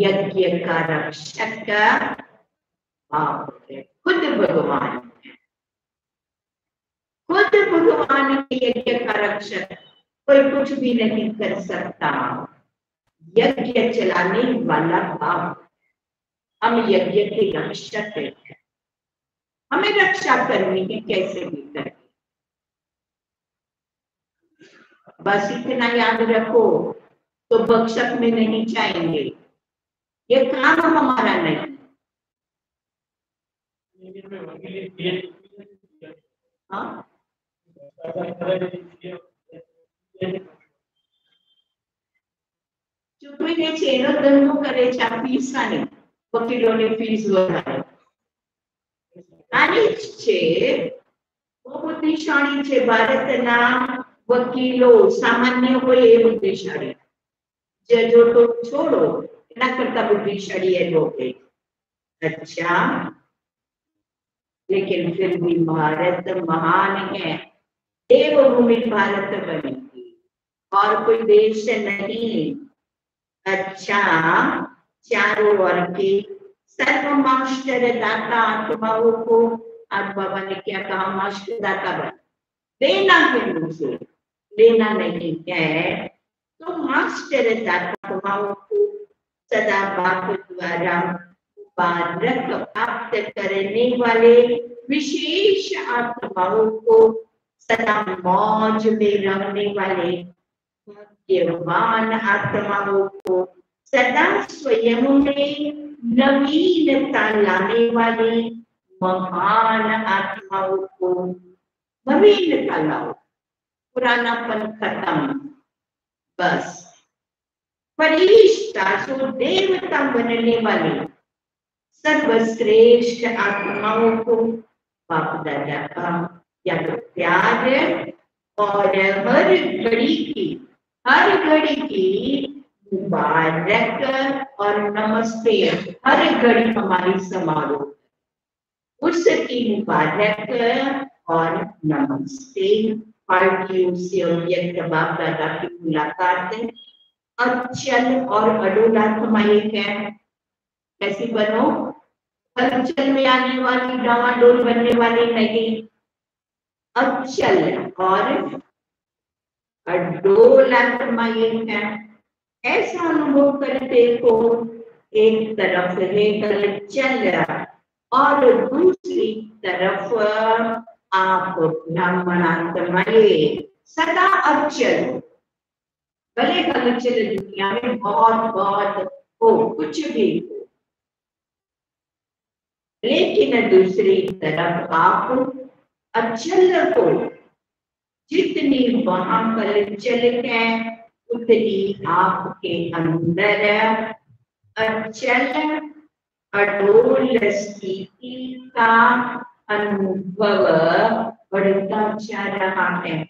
यज्ञ का रक्षक खुद भगवान। खुद भगवान के यज्ञ का रक्षक कोई कुछ भी नहीं कर सकता। यज्ञ चलाने वाला बाप हम यज्ञ के रक्षक है। हमें रक्षा करनी है, कैसे भी कर बस इतना याद रखो तो बक्षक में नहीं जाएँगे। ये काम हमारा नहीं हाँ ચૂંટણીને છે એનો ધંધો કરે છે આ ફીસાની વકીલોની ફીસ વધારે આની જ છે બહુ બુદ્ધિશાળી છે ભારતના વકીલો સામાન્ય હોય એ બુદ્ધિશાળી જજો તો છોડો कलकत्ता बुद्धि है लोग अच्छा। लेकिन फिर भी भारत महान है। देवभूमि भारत बनेगी और कोई देश नहीं। अच्छा। चारों ओर के सर्व मास्टर दाता आत्माओं को आज बाबा ने क्या कहा? मास्टर दाता बन। लेना है मुझे। लेना नहीं है। तो मास्टर दाता आत्माओं को सदा बाप द्वारा मुबारक प्राप्त करने वाले विशेष आत्माओं को सदा मौज में रहने वाले भाग्यवान आत्माओं को सदा स्वयं में नवीनता लाने वाले महान आत्माओं को नवीनता लाओ। पुरानापन खत्म। बस। फरिश्ता सो देवता बनने वाले सर्वश्रेष्ठ आत्माओं को बाप दादा का या तो प्यार और हर घड़ी की हर घड़ी की मुबारक और नमस्ते हर घड़ी हमारी समारोह। उसकी मुबारक और नमस्ते। पार्टियों से व्यक्त बाप दादा की मुलाकात अचल और अडोलात्मा एक है? कैसी बनो? हलचल में आने वाली डावाडोल बनने वाली नहीं अचल और अडोलात्मा एक है? ऐसा अनुभव करते को एक तरफ़ है हलचल और दूसरी तरफ़ आप ब्राह्मणात्माए सदा अचल। भले हलचल दुनिया में बहुत बहुत हो, कुछ भी हो। लेकिन दूसरी तरफ़ आप अचल को जितनी वहाँ पर चल है, उतनी आपके अंदर अचल अडोल स्थिति का अनुभव बढ़ता जा रहा है।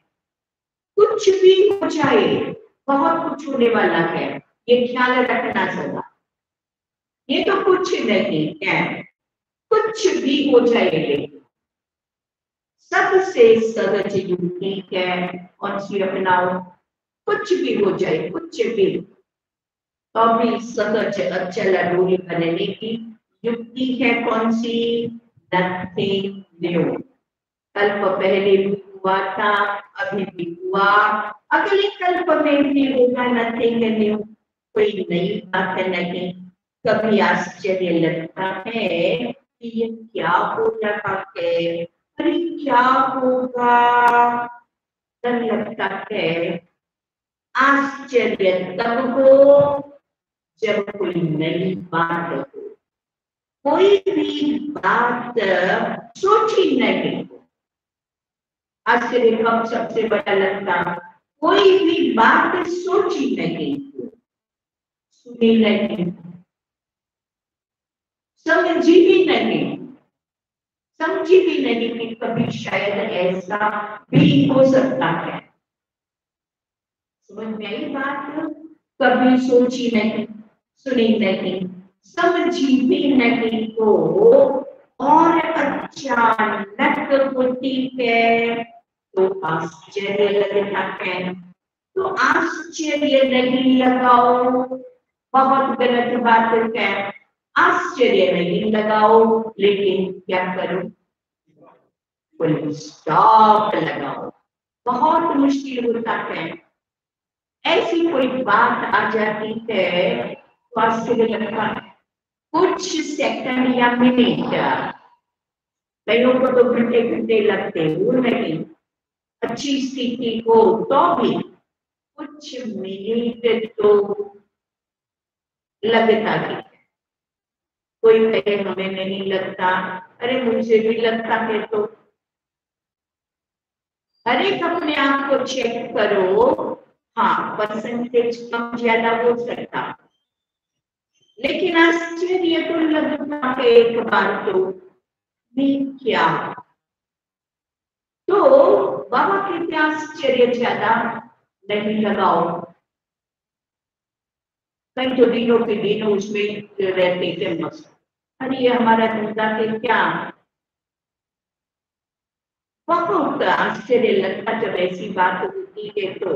कुछ भी हो जाए बहुत कुछ होने वाला है। ये ख्याल रखना सदा ये तो कुछ नहीं है। कुछ भी हो जाए सबसे सहज युक्ति है और सी अपनाओ कुछ भी हो जाए, कुछ भी। तो भी सहज अचल डोरी बनने की युक्ति है कौन सी? नथिंग न्यू कल्प पहले भी हुआ था, अभी भी हुआ। अगले कल्प में भी होगा नथिंग न्यू कोई नई बात नहीं। कभी आश्चर्य लगता है कि ये क्या हो रहा है। अरे, क्या होगा? डर लगता है। आश्चर्य तब हो जब कोई नई बात हो। कोई भी बात सोची नहीं। कब सबसे बड़ा लगता कोई भी बात सोची नहीं। सुनी नहीं। समझी भी नहीं। समझी भी नहीं कि कभी शायद ऐसा भी हो सकता है। समझ में आई बात? कभी सोची नहीं, सुनी नहीं। समझी भी नहीं तो और अचानक होती है। तो आश्चर्य लगता है तो आश्चर्य नहीं लगाओ, बहुत गलत बात है। आश्चर्य नहीं लगाओ, लेकिन क्या करो? स्टॉप लगाओ। बहुत मुश्किल होता है। ऐसी कोई बात आ जाती है तो आश्चर्य लगता कुछ सेकंड या मिनट कईयों को तो घंटे घंटे लगते वो नहीं। अच्छी स्थिति हो तो भी कुछ मिनट तो। लगता ही कोई कहे, हमें नहीं लगता। अरे, मुझे भी लगता है तो। हर एक अपने आप को चेक करो। हाँ परसेंटेज कम ज़्यादा हो सकता। लेकिन आश्चर्य तो लगता है एक बार तो। भी क्या? तो बाबा के आश्चर्य ज़्यादा नहीं लगाओ। कई तो दिनों के दिनों उसमें रहते थे मस्त। अरे ये हमारा धंधा है क्या? बहुत आश्चर्य लगता जब ऐसी बात होती है तो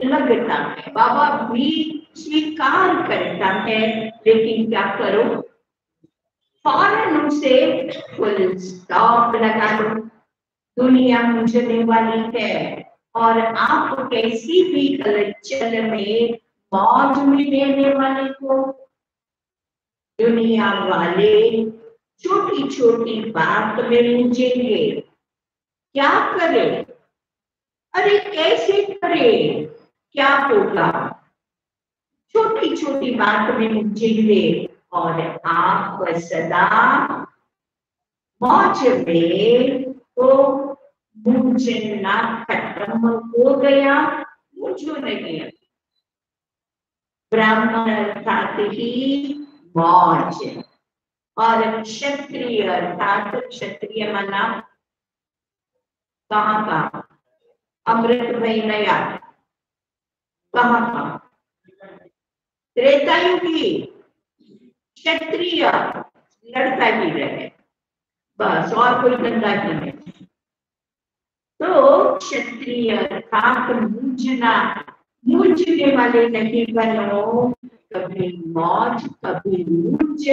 लगता है, बाबा भी स्वीकार करता है, लेकिन क्या करो? फ़ौरन उसे फुल स्टॉप लगा दो। दुनिया मुझने वाली है। और आप कैसी भी हलचल में मौज में देने वाले को दुनिया वाले छोटी छोटी बात में मुझेंगे क्या करे? अरे, कैसे करे? क्या होगा? छोटी छोटी बात में मुझेंगे और आप सदा मौज में तो मुझना खत्म हो गया, मुझो नहीं ब्राह्मण अर्थात ही मौज और क्षत्रिय अर्थात क्षत्रिय मना। कहाँ का? अमृत भाई नया। कहाँ का? त्रेतायुगी। क्षत्रिय लड़ता ही रहे। बस, और कोई गंदा नहीं तो क्षत्रिय अर्थात मूझना मूझने वाले नहीं बनो, कभी मौज, कभी मूझ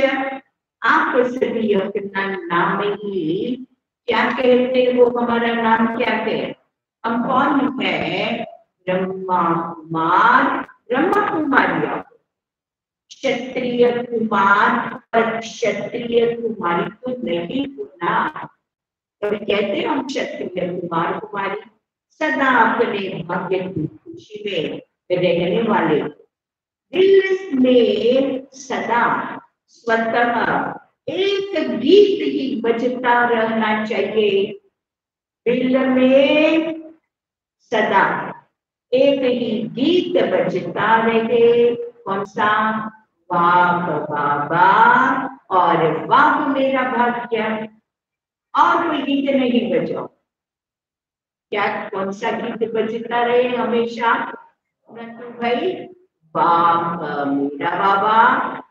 आप सभी अपना नाम ही क्या कहते वो हमारा नाम क्या है? हम कौन है? ब्रह्मा कुमार, ब्रह्मा कुमारिया। क्षत्रिय कुमार और क्षत्रिय कुमारी को नहीं होना। कभी कहते हम क्षत्रिय कुमार कुमारी सदा अपने भाग्य की खुशी में रहने वाले। दिल में सदा स्वतः एक गीत ही बजता रहना चाहिए। दिल में सदा एक ही गीत बजता रहे। कौन सा? वाह बाबा और वाह मेरा भाग्य और कोई गीत नहीं बजाओ। क्या कौन सा गीत बजता रहे हमेशा? भाई, बाप मेरा बाबा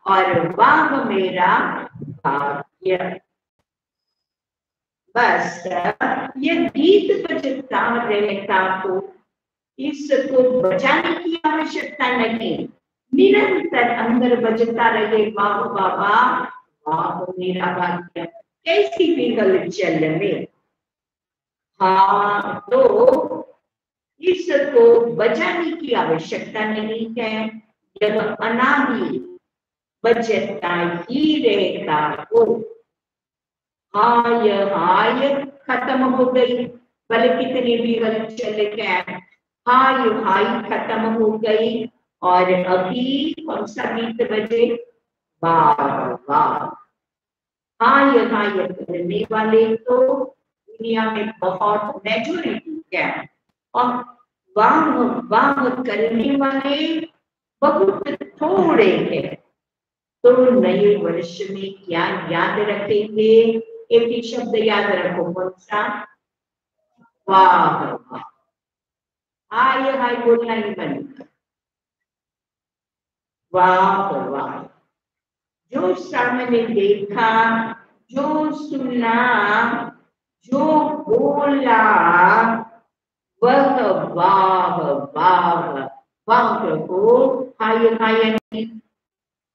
और वाह मेरा भाग्य। बस, ये गीत बजता रहता तो इसको बचाने की आवश्यकता नहीं। निरंतर अंदर बजता रहे वाह बाबा वाह मेरा भाग्य कैसी भी चल में हाँ तो इसको बजाने की आवश्यकता नहीं है जब अनादि बजता ही रहता हो हाय हाय खत्म हो गई भले कितनी भी हलचल गए हाय हाय खत्म हो गई और अभी कौन सा गीत बजे वाह वाह हाँ यहाँ ये करने वाले तो दुनिया में बहुत मेजोरिटी है? और वाह वाह करने वाले बहुत थोड़े हैं। तो नए वर्ष में क्या याद रखेंगे? एक ही शब्द याद रखो, कौन सा? वाह वाह हाय हाय बोलना ही बनेगा वाह जो सामने देखा, जो सुना, जो बोला, वह वाह वाह वाह को हाय हाय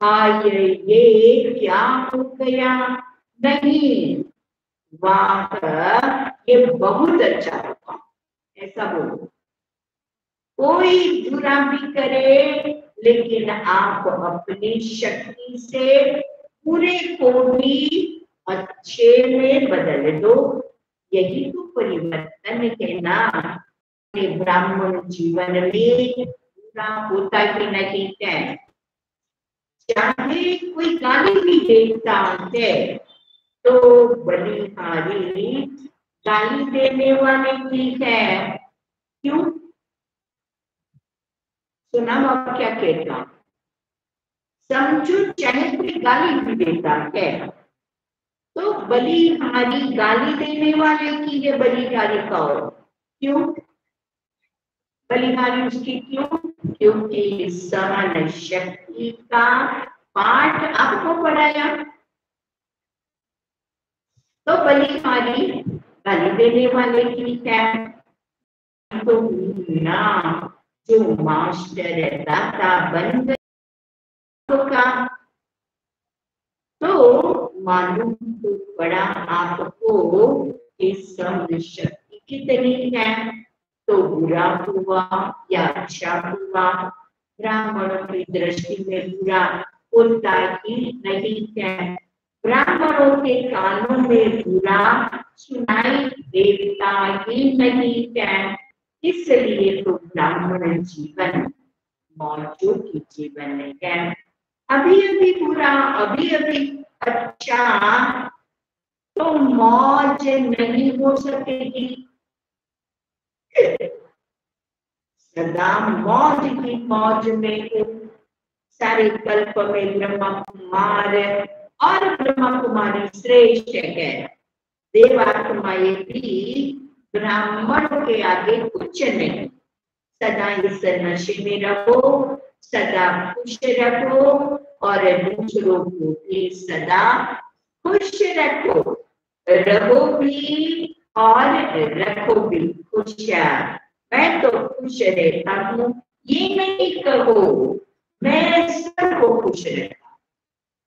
हाय, ये क्या हो गया? नहीं, वाह, ये बहुत अच्छा होगा ऐसा बोलो। कोई बुरा भी करे लेकिन आप अपनी शक्ति से पूरे को भी अच्छे में बदल दो। यही तो परिवर्तन है ना ब्राह्मण जीवन में पूरा होता कि नहीं, है? चाहे कोई गाली भी देता है तो बलिहारी गाली देने वाले की है। क्यों? सुना बाबा क्या कहता समझो चाहे कोई गाली भी देता है। तो बलिहारी गाली देने वाले की है बलिहारी कहो क्यों? बलिहारी उसकी क्यों? क्योंकि सहन शक्ति का पाठ आपको पढ़ाया। तो बलिहारी गाली देने वाले की क्या तो ना। जो मास्टर दाता बन गया तो मालूम तो पड़ा आपको इस शक्ति कितनी है। तो बुरा हुआ या अच्छा हुआ, ब्राह्मणों की दृष्टि में बुरा होता ही नहीं है। ब्राह्मणों के कानों में बुरा सुनाई देता ही नहीं है। इसलिए तो ब्राह्मण जीवन मौजू की जीवन है। अभी अभी बुरा अभी अभी अच्छा तो मौज नहीं हो सकेगी। सदा मौज की मौज में सारे कल्प में ब्रह्मा कुमार और ब्रह्मा कुमारी श्रेष्ठ है। देवात्माएँ भी ब्राह्मणों के आगे कुछ नहीं। सदा इस नशे में रहो, सदा खुश रखो और दूसरों को भी सदा खुश रखो। रहो भी और रखो भी खुश मैं तो खुश रहता हूँ, ये नहीं कहो, मैं सबको खुश रहता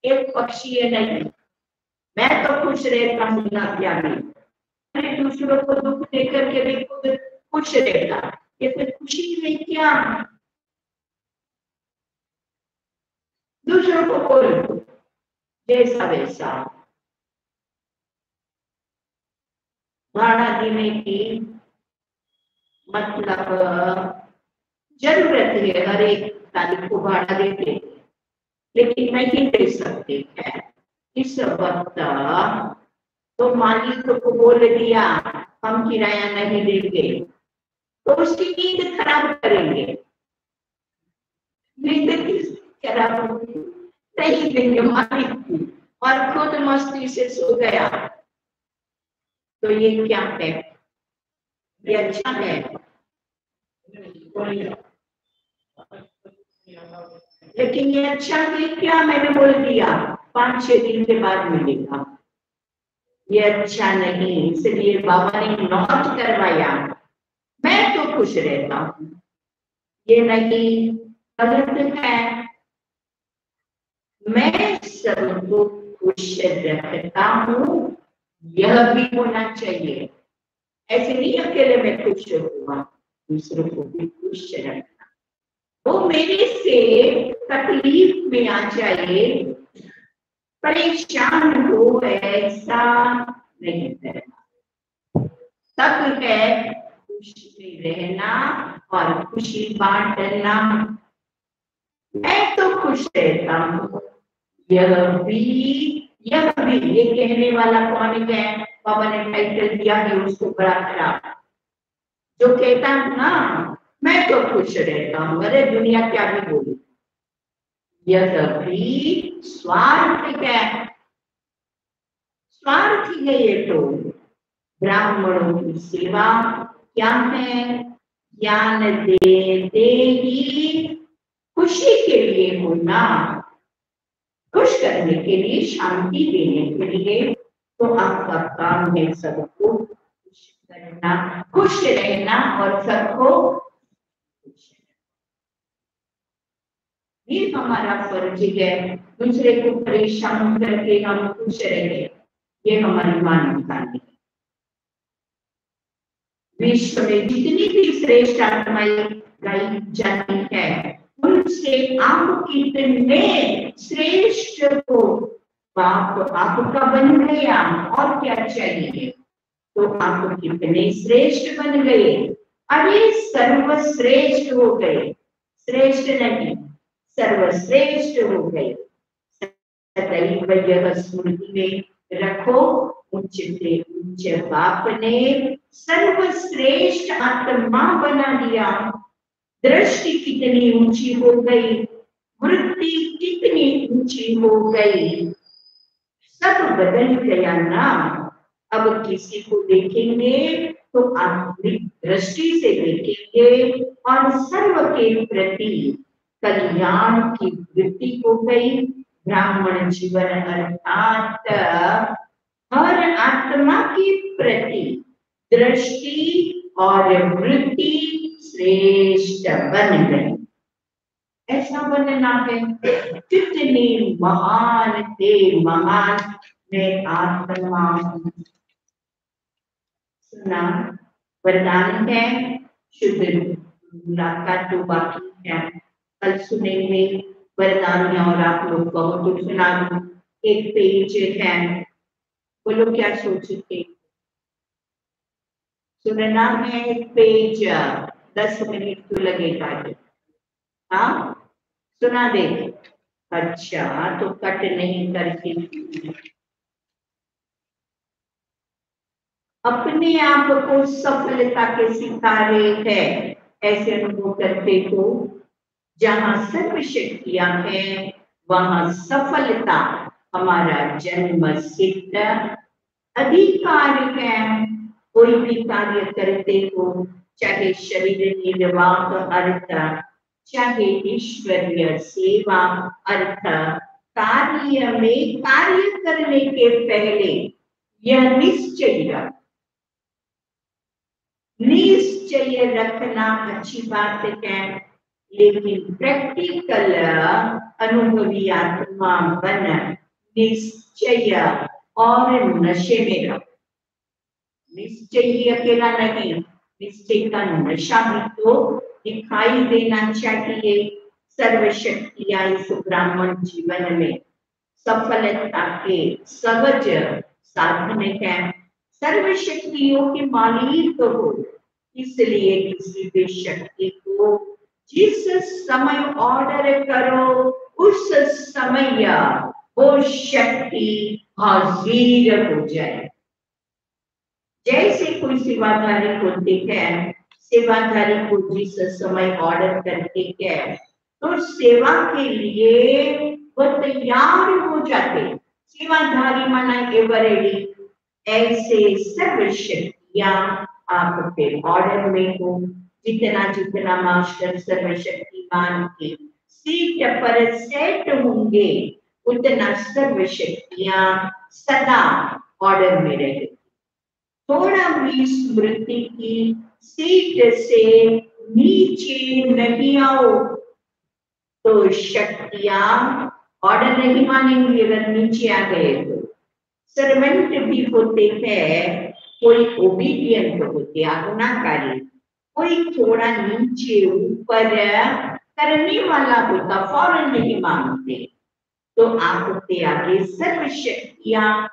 एक पक्षी नहीं, मैं तो खुश रहता हूँ ना क्या प्यारी। मैं दूसरों को दुख देकर के भी खुद खुश रहता। ये फिर खुशी में क्या? दूसरों को बोल जैसा वैसा भाड़ा देने की मतलब ज़रूरत है हर एक तारीख को भाड़ा देते लेकिन नहीं दे सकते हैं। इस वक्त तो मालिक को बोल दिया, हम किराया नहीं देंगे। तो उसकी नींद खराब करेंगे। नींद खराब नहीं देंगे मालिक की। और खुद मस्ती से सो गया। तो ये क्या है? ये अच्छा है। लेकिन ये अच्छा है, क्या मैंने बोल दिया? पाँच छह दिन के बाद मिलेगा। ये अच्छा नहीं इसलिए बाबा ने नोट करवाया। मैं तो खुश रहता हूँ। ये नहीं गलत है। मैं सबको खुश रखता हूँ। यह भी होना चाहिए। ऐसे नहीं अकेले में खुश हुआ, दूसरों को भी खुश रखना। वो मेरे से तकलीफ़ में आ जाए परेशान हो ऐसा नहीं करना। सब है खुशी में रहना और खुशी बांटना। मैं तो खुश रहता हूँ। यह भी यह भी। ये कहने वाला कौन है? बाबा ने टाइटल दिया है, उसको बड़ा खराब। जो कहता ना, मैं तो खुश रहता हूँ। अरे दुनिया क्या भी बोली। स्वार्थ है। स्वार्थ है ये तो। ब्राह्मणों की सेवा क्या है? ज्ञान दे दे ही खुशी के लिए होना, खुश करने के लिए, शांति देने के लिए तो आपका काम है सबको खुश करना, खुश रहना और सबको ये हमारा फ़र्ज़ है। दूसरे को परेशान करके हम खुश रहे। ये हमारी मानवता है। विश्व में जितनी भी श्रेष्ठ आत्माएँ गाई जाती है, उनसे आप कितने श्रेष्ठ को बाप, आपका बन गया और क्या चाहिए? तो आप कितने श्रेष्ठ बन गए? अरे, सर्वश्रेष्ठ हो गए। श्रेष्ठ नहीं सर्वश्रेष्ठ हो गए। सदैव यह स्मृति में रखो उच्च से उच्च बाप ने, सर्वश्रेष्ठ आत्मा बना दिया दृष्टि कितनी ऊँची हो गई, वृत्ति कितनी ऊँची हो गई। सब बदल गया ना अब किसी को देखेंगे तो आत्मिक दृष्टि से देखेंगे, और सर्व के प्रति कल्याण की वृत्ति हो गई ब्राह्मण जीवन अर्थात हर आत्मा के प्रति दृष्टि और वृत्ति श्रेष्ठ बन गई। ऐसा बनना है कितने महान थे, महान में आत्मा। सुना, वरदान है, शुद्ध मुलाकात तो बाकी है। कल सुनेंगे वरदान और आप लोग कहो तो सुना एक पेज है। वो लोग क्या सोचते सुनना है एक पेज दस मिनट तो लगेगा हाँ? सुना दे। अच्छा तो कट नहीं करके। अपने आप को सफलता के सितारे है, ऐसे अनुभव करते हो? जहाँ सर्व शक्तियाँ हैं, वहाँ सफलता हमारा जन्म सिद्ध अधिकार है। कोई भी कार्य करते हो, चाहे शरीर निर्वाह अर्थ, चाहे ईश्वरीय सेवा अर्थ, कार्य में कार्य करने के पहले यह निश्चय निश्चय रखना अच्छी बात है। लेकिन प्रैक्टिकल अनुभवी आत्मा बन निश्चय और नशे में रख निश्चय ही अकेला नहीं, निश्चय का नशा भी तो दिखाई देना चाहिए। सर्वशक्तियाँ इस ब्राह्मण जीवन में सफलता के सहज साधन है। सर्वशक्तियों के मालिक हो, इसलिए किसी भी शक्ति को जिस समय ऑर्डर करो। उस समय वो शक्ति हाजिर हो जाए। जैसे कोई सेवाधारी होते हैं सेवाधारी को जिस समय ऑर्डर करके है तो सेवा के लिए वो तैयार हो जाते। सेवाधारी माना एवरेडी ऐसे सर्व शक्तियाँ आपके ऑर्डर में हो। जितना जितना मास्टर सर्वशक्तिमान के सीट पर सेट होंगे, उतना सर्व शक्तियाँ सदा ऑर्डर में रहे थोड़ा भी स्मृति की सीट से नीचे नहीं आओ तो शक्तियाँ ऑर्डर नहीं मानेंगे अगर नीचे आ गए तो। सर्वेंट भी होते हैं, कोई ओबीडियंट होते आज्ञाकारी कोई थोड़ा नीचे ऊपर करने वाला होता फ़ौरन नहीं मानते तो आपके आगे सर्व शक्तियाँ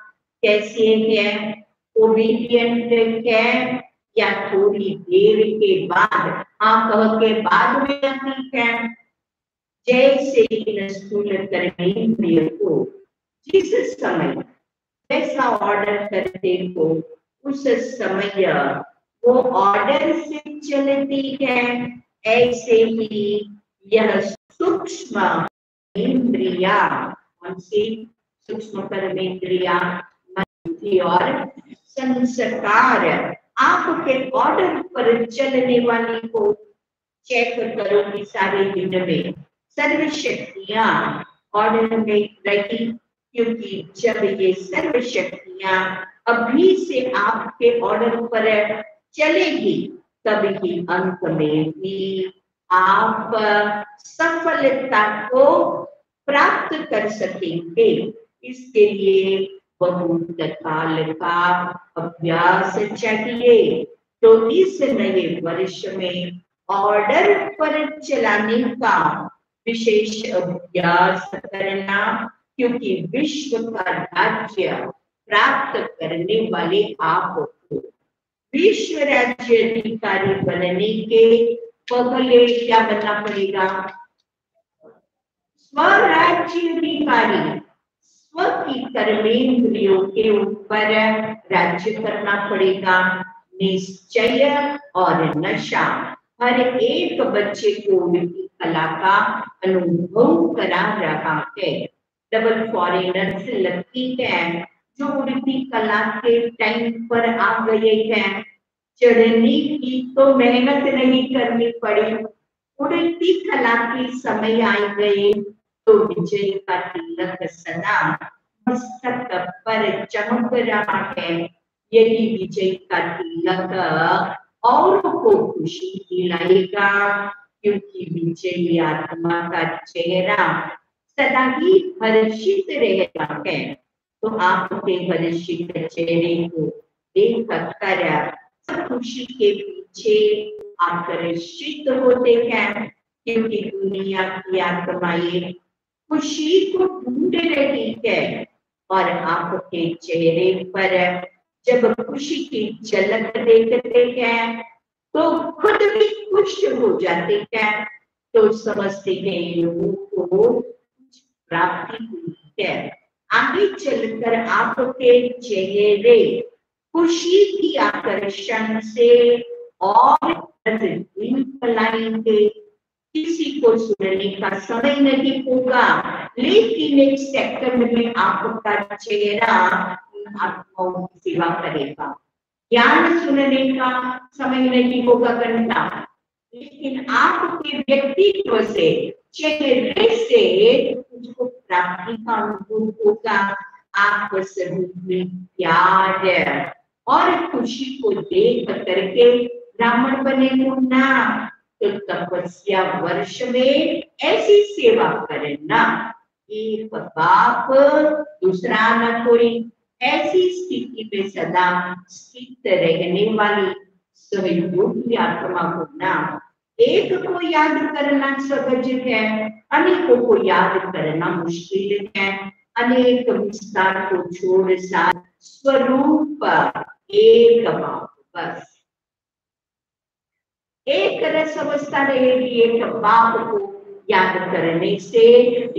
कैसे है? ओबीडियंट है या थोड़ी देर के बाद आप के बाद में आती है? जैसे स्थूल कर्मेंद्रिय को जिस समय जैसा ऑर्डर करते हो, उस समय वो ऑर्डर से चलती है, ऐसे ही यह सूक्ष्म इंद्रिया, कौन सी? सूक्ष्म कर्मेंद्रिया और संस्कार आपके ऑर्डर पर चलने वाली को चेक करो कि सारे दिन में सर्व शक्तियाँ ऑर्डर में रही क्योंकि जब ये सर्व शक्तियाँ अभी से आपके ऑर्डर पर चलेगी। तभी अंत में भी आप सफलता को प्राप्त कर सकेंगे। इसके लिए बहुत काल का अभ्यास चाहिए। तो इस नए वर्ष में ऑर्डर पर चलाने का विशेष अभ्यास करना, क्योंकि विश्व का राज्य प्राप्त करने वाले आप विश्व राज्य अधिकारी बनने के पहले क्या बनना पड़ेगा? स्वराज्य अधिकारी स्व की कर्मेंद्रियों के ऊपर राज्य करना पड़ेगा। निश्चय और नशा हर एक बच्चे को उनकी कला का अनुभव करा रहा है। डबल फॉरेनर से लगती है। जो उड़ती कला के टाइम पर आ गए हैं। चढ़ने की तो मेहनत नहीं करनी पड़ी। उड़ती कला के समय आ गए तो विजय का तिलक सदा मस्तक पर चमक रहा है। यही विजय का तिलक और को खुशी दिलाएगा। क्योंकि विजय आत्मा का चेहरा सदा ही हर्षित रहता है। तो आपके हर्षित चेहरे को देख कर सब खुशी के पीछे आकर्षित होते हैं, क्योंकि दुनिया की आत्माएँ खुशी को ढूंढ रही है। और आपके चेहरे पर जब खुशी की झलक देखते हैं तो खुद भी खुश हो जाते हैं तो समझते हैं लोगों को प्राप्ति हुई है। आगे चलकर आपके चेहरे खुशी की आकर्षण से और किसी को सुनने का समय नहीं होगा। लेकिन एक सेकंड में आपका चेहरा आत्माओं की सेवा करेगा। ज्ञान सुनने का समय नहीं होगा घंटा। लेकिन आपके व्यक्तित्व से, चेहरे से, उसको प्राप्ति का अनुभव होगा आप सभी में प्यार और खुशी को देख करके ब्राह्मण बने ना तो तपस्या वर्ष में ऐसी सेवा करना, एक बाप दूसरा न कोई। ऐसी स्थिति में सदा स्थित रहने वाली सहयोगी आत्मा को होना एक को याद करना सहज है अनेकों को याद करना मुश्किल है अनेक विस्तार को छोड़ सा स्वरूप एक बस एक रस अवस्था रहेगी एक बाप को याद करने से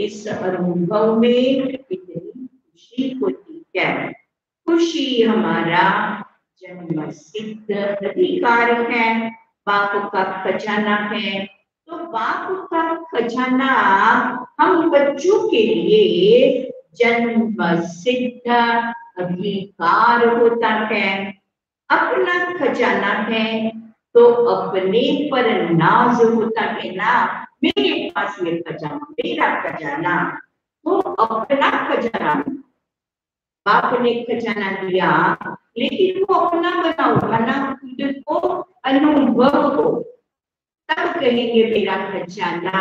इस अनुभव में इतनी खुशी होती है खुशी हमारा जन्म सिद्ध अधिकार है बाप का खजाना है। तो बाप का खजाना हम बच्चों के लिए जन्म सिद्ध अधिकार होता है। अपना खजाना है तो अपने पर नाज होता है ना। मेरे पास ये खजाना, मेरा खजाना। तो अपना खजाना, बाप ने खजाना दिया, लेकिन वो अपना बना खुद को अनुभव हो तब कहेंगे, मेरा खजाना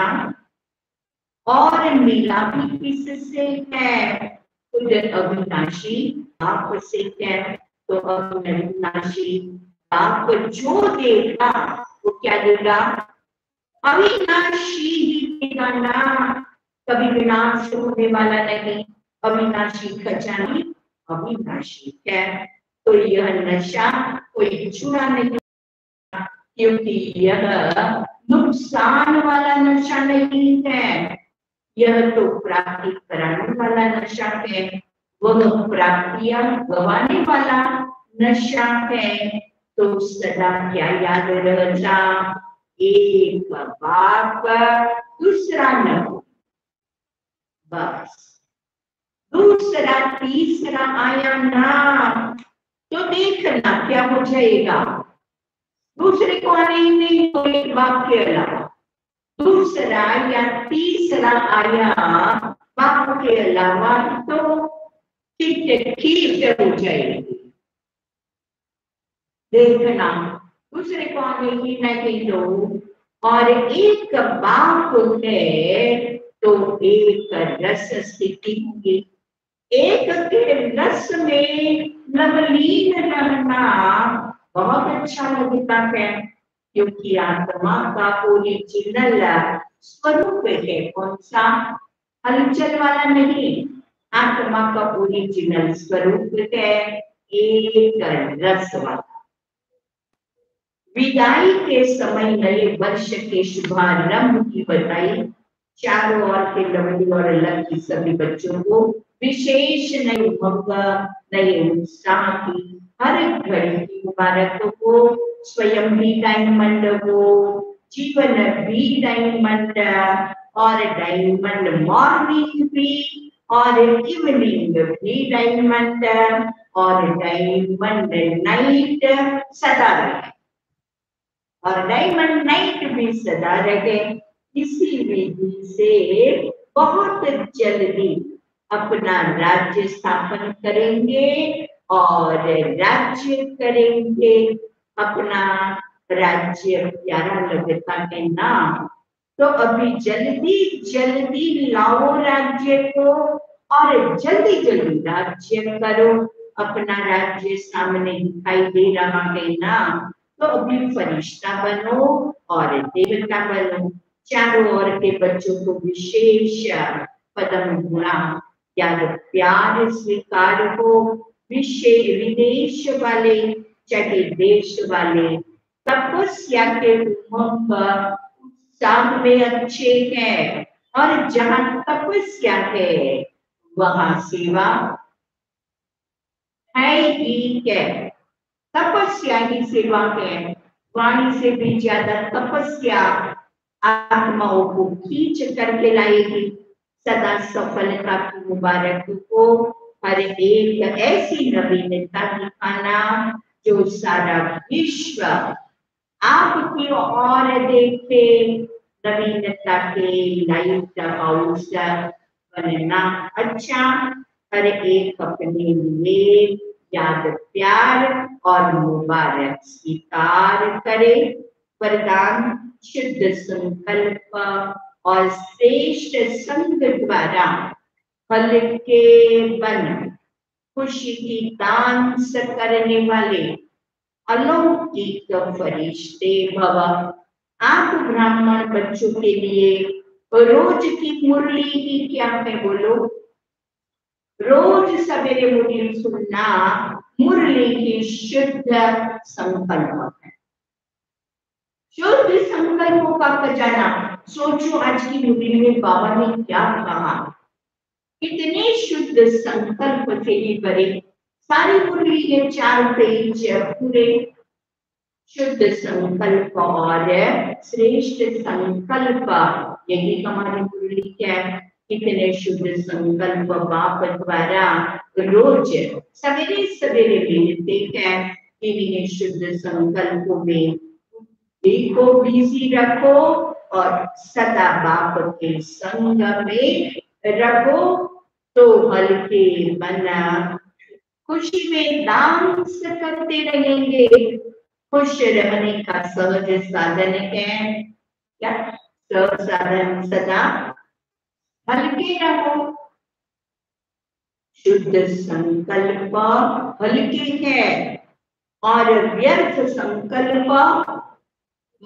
और मिला भी किससे है? खुद अविनाशी आप से है तो अविनाशी आप जो देगा वो क्या देगा अविनाशी ही देगा ना, कभी विनाश होने वाला नहीं। अविनाशी खजानी अविनाशी है। तो यह नशा कोई चुरा नहीं। क्योंकि यह नुकसान वाला नशा नहीं है, यह तो प्राप्ति कराने वाला नशा है, वह प्राप्तियाँ गवाने वाला नशा है। तो सदा क्या याद रहना, एक बाप दूसरा न बस। दूसरा, तीसरा आया ना तो देखना क्या हो जाएगा। दूसरे को आने ही नहीं तो बाप के अलावा। दूसरा या तीसरा आया, बाप के अलावा तो ठीक हो जाएगी। देखना, दूसरे को आने ही नहीं तो और एक बाप है तो एक रस स्थिति होगी एक के रस में नवलीन रहना बहुत अच्छा लगता है, क्योंकि आत्मा का ओरिजिनल स्वरूप है कौन सा हलचल वाला नहीं। आत्मा का ओरिजिनल स्वरूप है, एक रस वाला। विदाई के समय नए वर्ष के शुभारंभ की बताई चारों ओर के लंबी और अलग की सभी बच्चों को विशेष नए उमंग नए उत्साह की हर घड़ी की मुबारक हो, स्वयं भी डायमंड हो, जीवन भी डायमंड और डायमंड मॉर्निंग भी और इवनिंग भी डायमंड और डायमंड नाइट सदा रहे। और डायमंड नाइट भी सदा रहे, इसी विधि से बहुत जल्दी अपना राज्य स्थापन करेंगे। और राज्य करेंगे अपना। राज्य प्यारा लगता है ना तो अभी जल्दी जल्दी लाओ राज्य को और जल्दी जल्दी राज्य करो। अपना राज्य सामने दिखाई दे रहा है ना तो अभी फरिश्ता बनो और देवता बनो। चारों ओर के बच्चों को विशेष पदम गुणा यार प्यार स्वीकार हो विशेष विदेश वाले चाहे देश वाले। तपस्या के उमंग उत्साह में अच्छे हैं, और जहाँ तपस्या है, वहाँ सेवा है ही है तपस्या ही सेवा है। वाणी से भी ज़्यादा तपस्या आत्माओं को खींच करके लाएगी। सदा सफलता की मुबारक को हर एक ऐसी नवीनता दिखाना जो सारा विश्व आपकी और देखे नवीनता के लाइट हाउस बनना अच्छा हर एक अपने लिए याद प्यार और मुबारक स्वीकार करे वरदान शुद्ध संकल्प और श्रेष्ठ संघ द्वारा फल के बन खुशी की डांस करने वाले अलौकिक फरिश्ते भव। आप ब्राह्मण बच्चों के लिए रोज की मुरली की क्या है बोलो? रोज सवेरे मुरली सुनना मुरली की शुद्ध संकल्प है। शुद्ध संकल्पों का खजाना। सोचो आज की मुरली में बाबा ने क्या कहा? कितने शुद्ध संकल्प थे बड़े सारी मुरली के चार पेज पूरे शुद्ध संकल्प और श्रेष्ठ संकल्प। यही हमारी मुरली क्या कितने शुद्ध संकल्प बाप द्वारा रोज सवेरे सवेरे मिलते हैं। इन्हीं शुद्ध संकल्पों में देखो, बिज़ी रखो और सदा बाप के संग में रखो तो हल्के बना। खुशी में डांस करते रहेंगे। खुश रहने का सहज साधन है। क्या? सहज साधन सदा। हल्के रहो। शुद्ध संकल्प हल्के है। और व्यर्थ संकल्प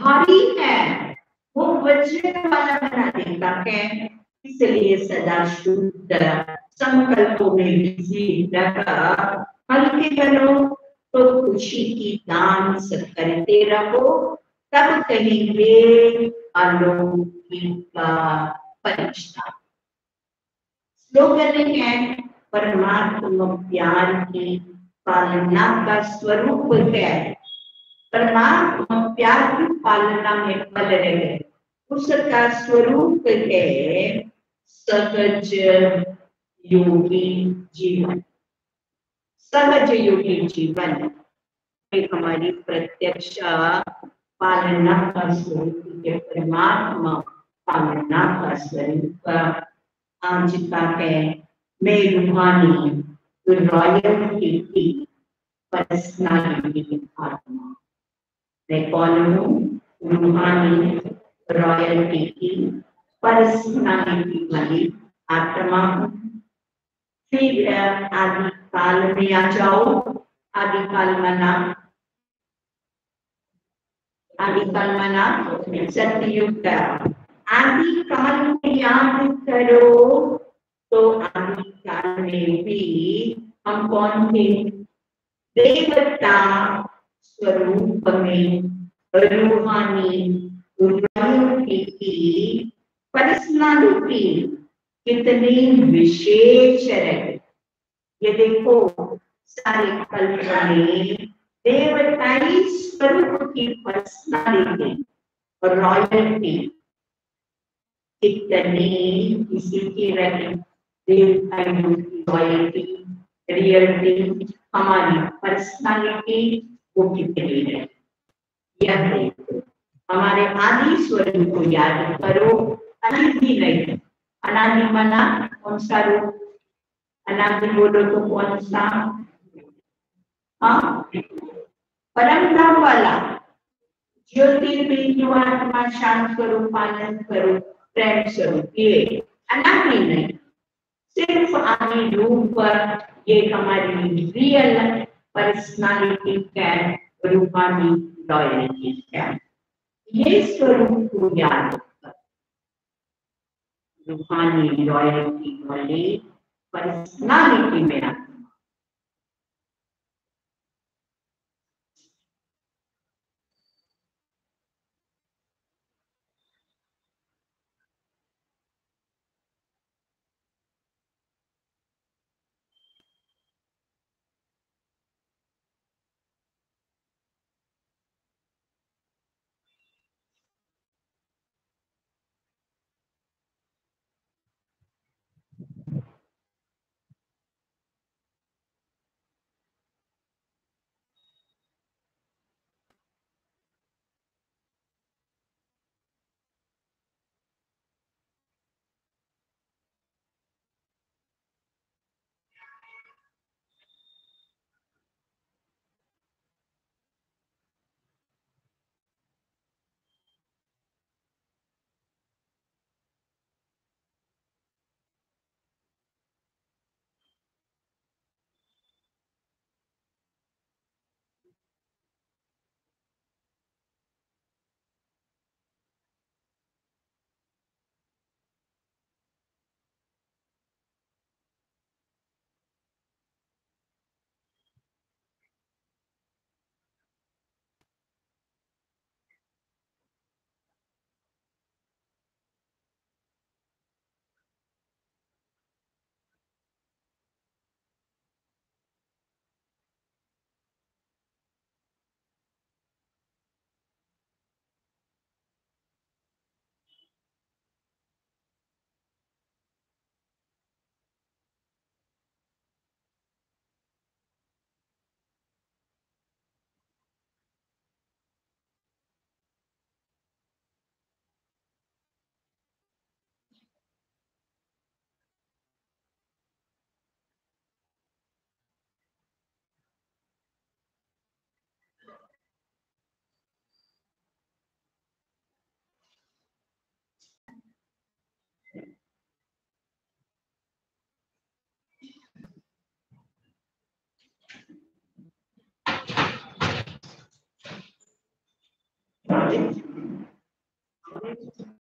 भारी है। वो वज्र वाला बना देता है। इसलिए सदा शुद्ध संकल्पों में बिज़ी रखा हल्के करो तो खुशी की डांस करते रहो तब कहेंगे अलौकिक परीक्षा स्लोगन है परमात्मा प्यार की पालना का स्वरूप है परमात्मा प्यार की पालना में पल रहे उसका स्वरूप है? सहज योगी जीवन सहज योगी जीवन एक हमारी प्रत्यक्ष पालना का स्वरूप परमात्मा पालना का स्वरूप आज का है। मैं रूहानी रॉयल्टी की पर्सनालिटी आत्मा। मैं कौन हूँ? रूहानी रॉयल्टी की पर्सनालिटी वाली आत्मा हूँ। फिर आदि काल में आ जाओ आदि मना आदि मना सतयुग आदि काल में याद करो तो आदि काल में भी हम कौन थे? देवता स्वरूप में रूहानी की पर्सनालिटी कितनी विशेष रहे ये देखो, सारे देवताई स्वरूप की पर्सनालिटी और रॉयल्टी कितनी किसी की रहे देवताई की रॉयल्टी रियलिटी हमारी पर्सनालिटी वो कितनी है। यह हमारे आदि स्वरूप को याद करो अनादि नहीं अनादि मना कौन सा रूप हाँ आत्मा शांत स्वरूप आनंद स्वरूप प्रेम स्वरूप ये नहीं सिर्फ़ रूप पर ये हमारी रियल पर्सनालिटी का रूपानी लॉयल्टी है ये स्वरूप को याद रूहानी लॉयल्टी वाले पर्सनालिटी में Amém?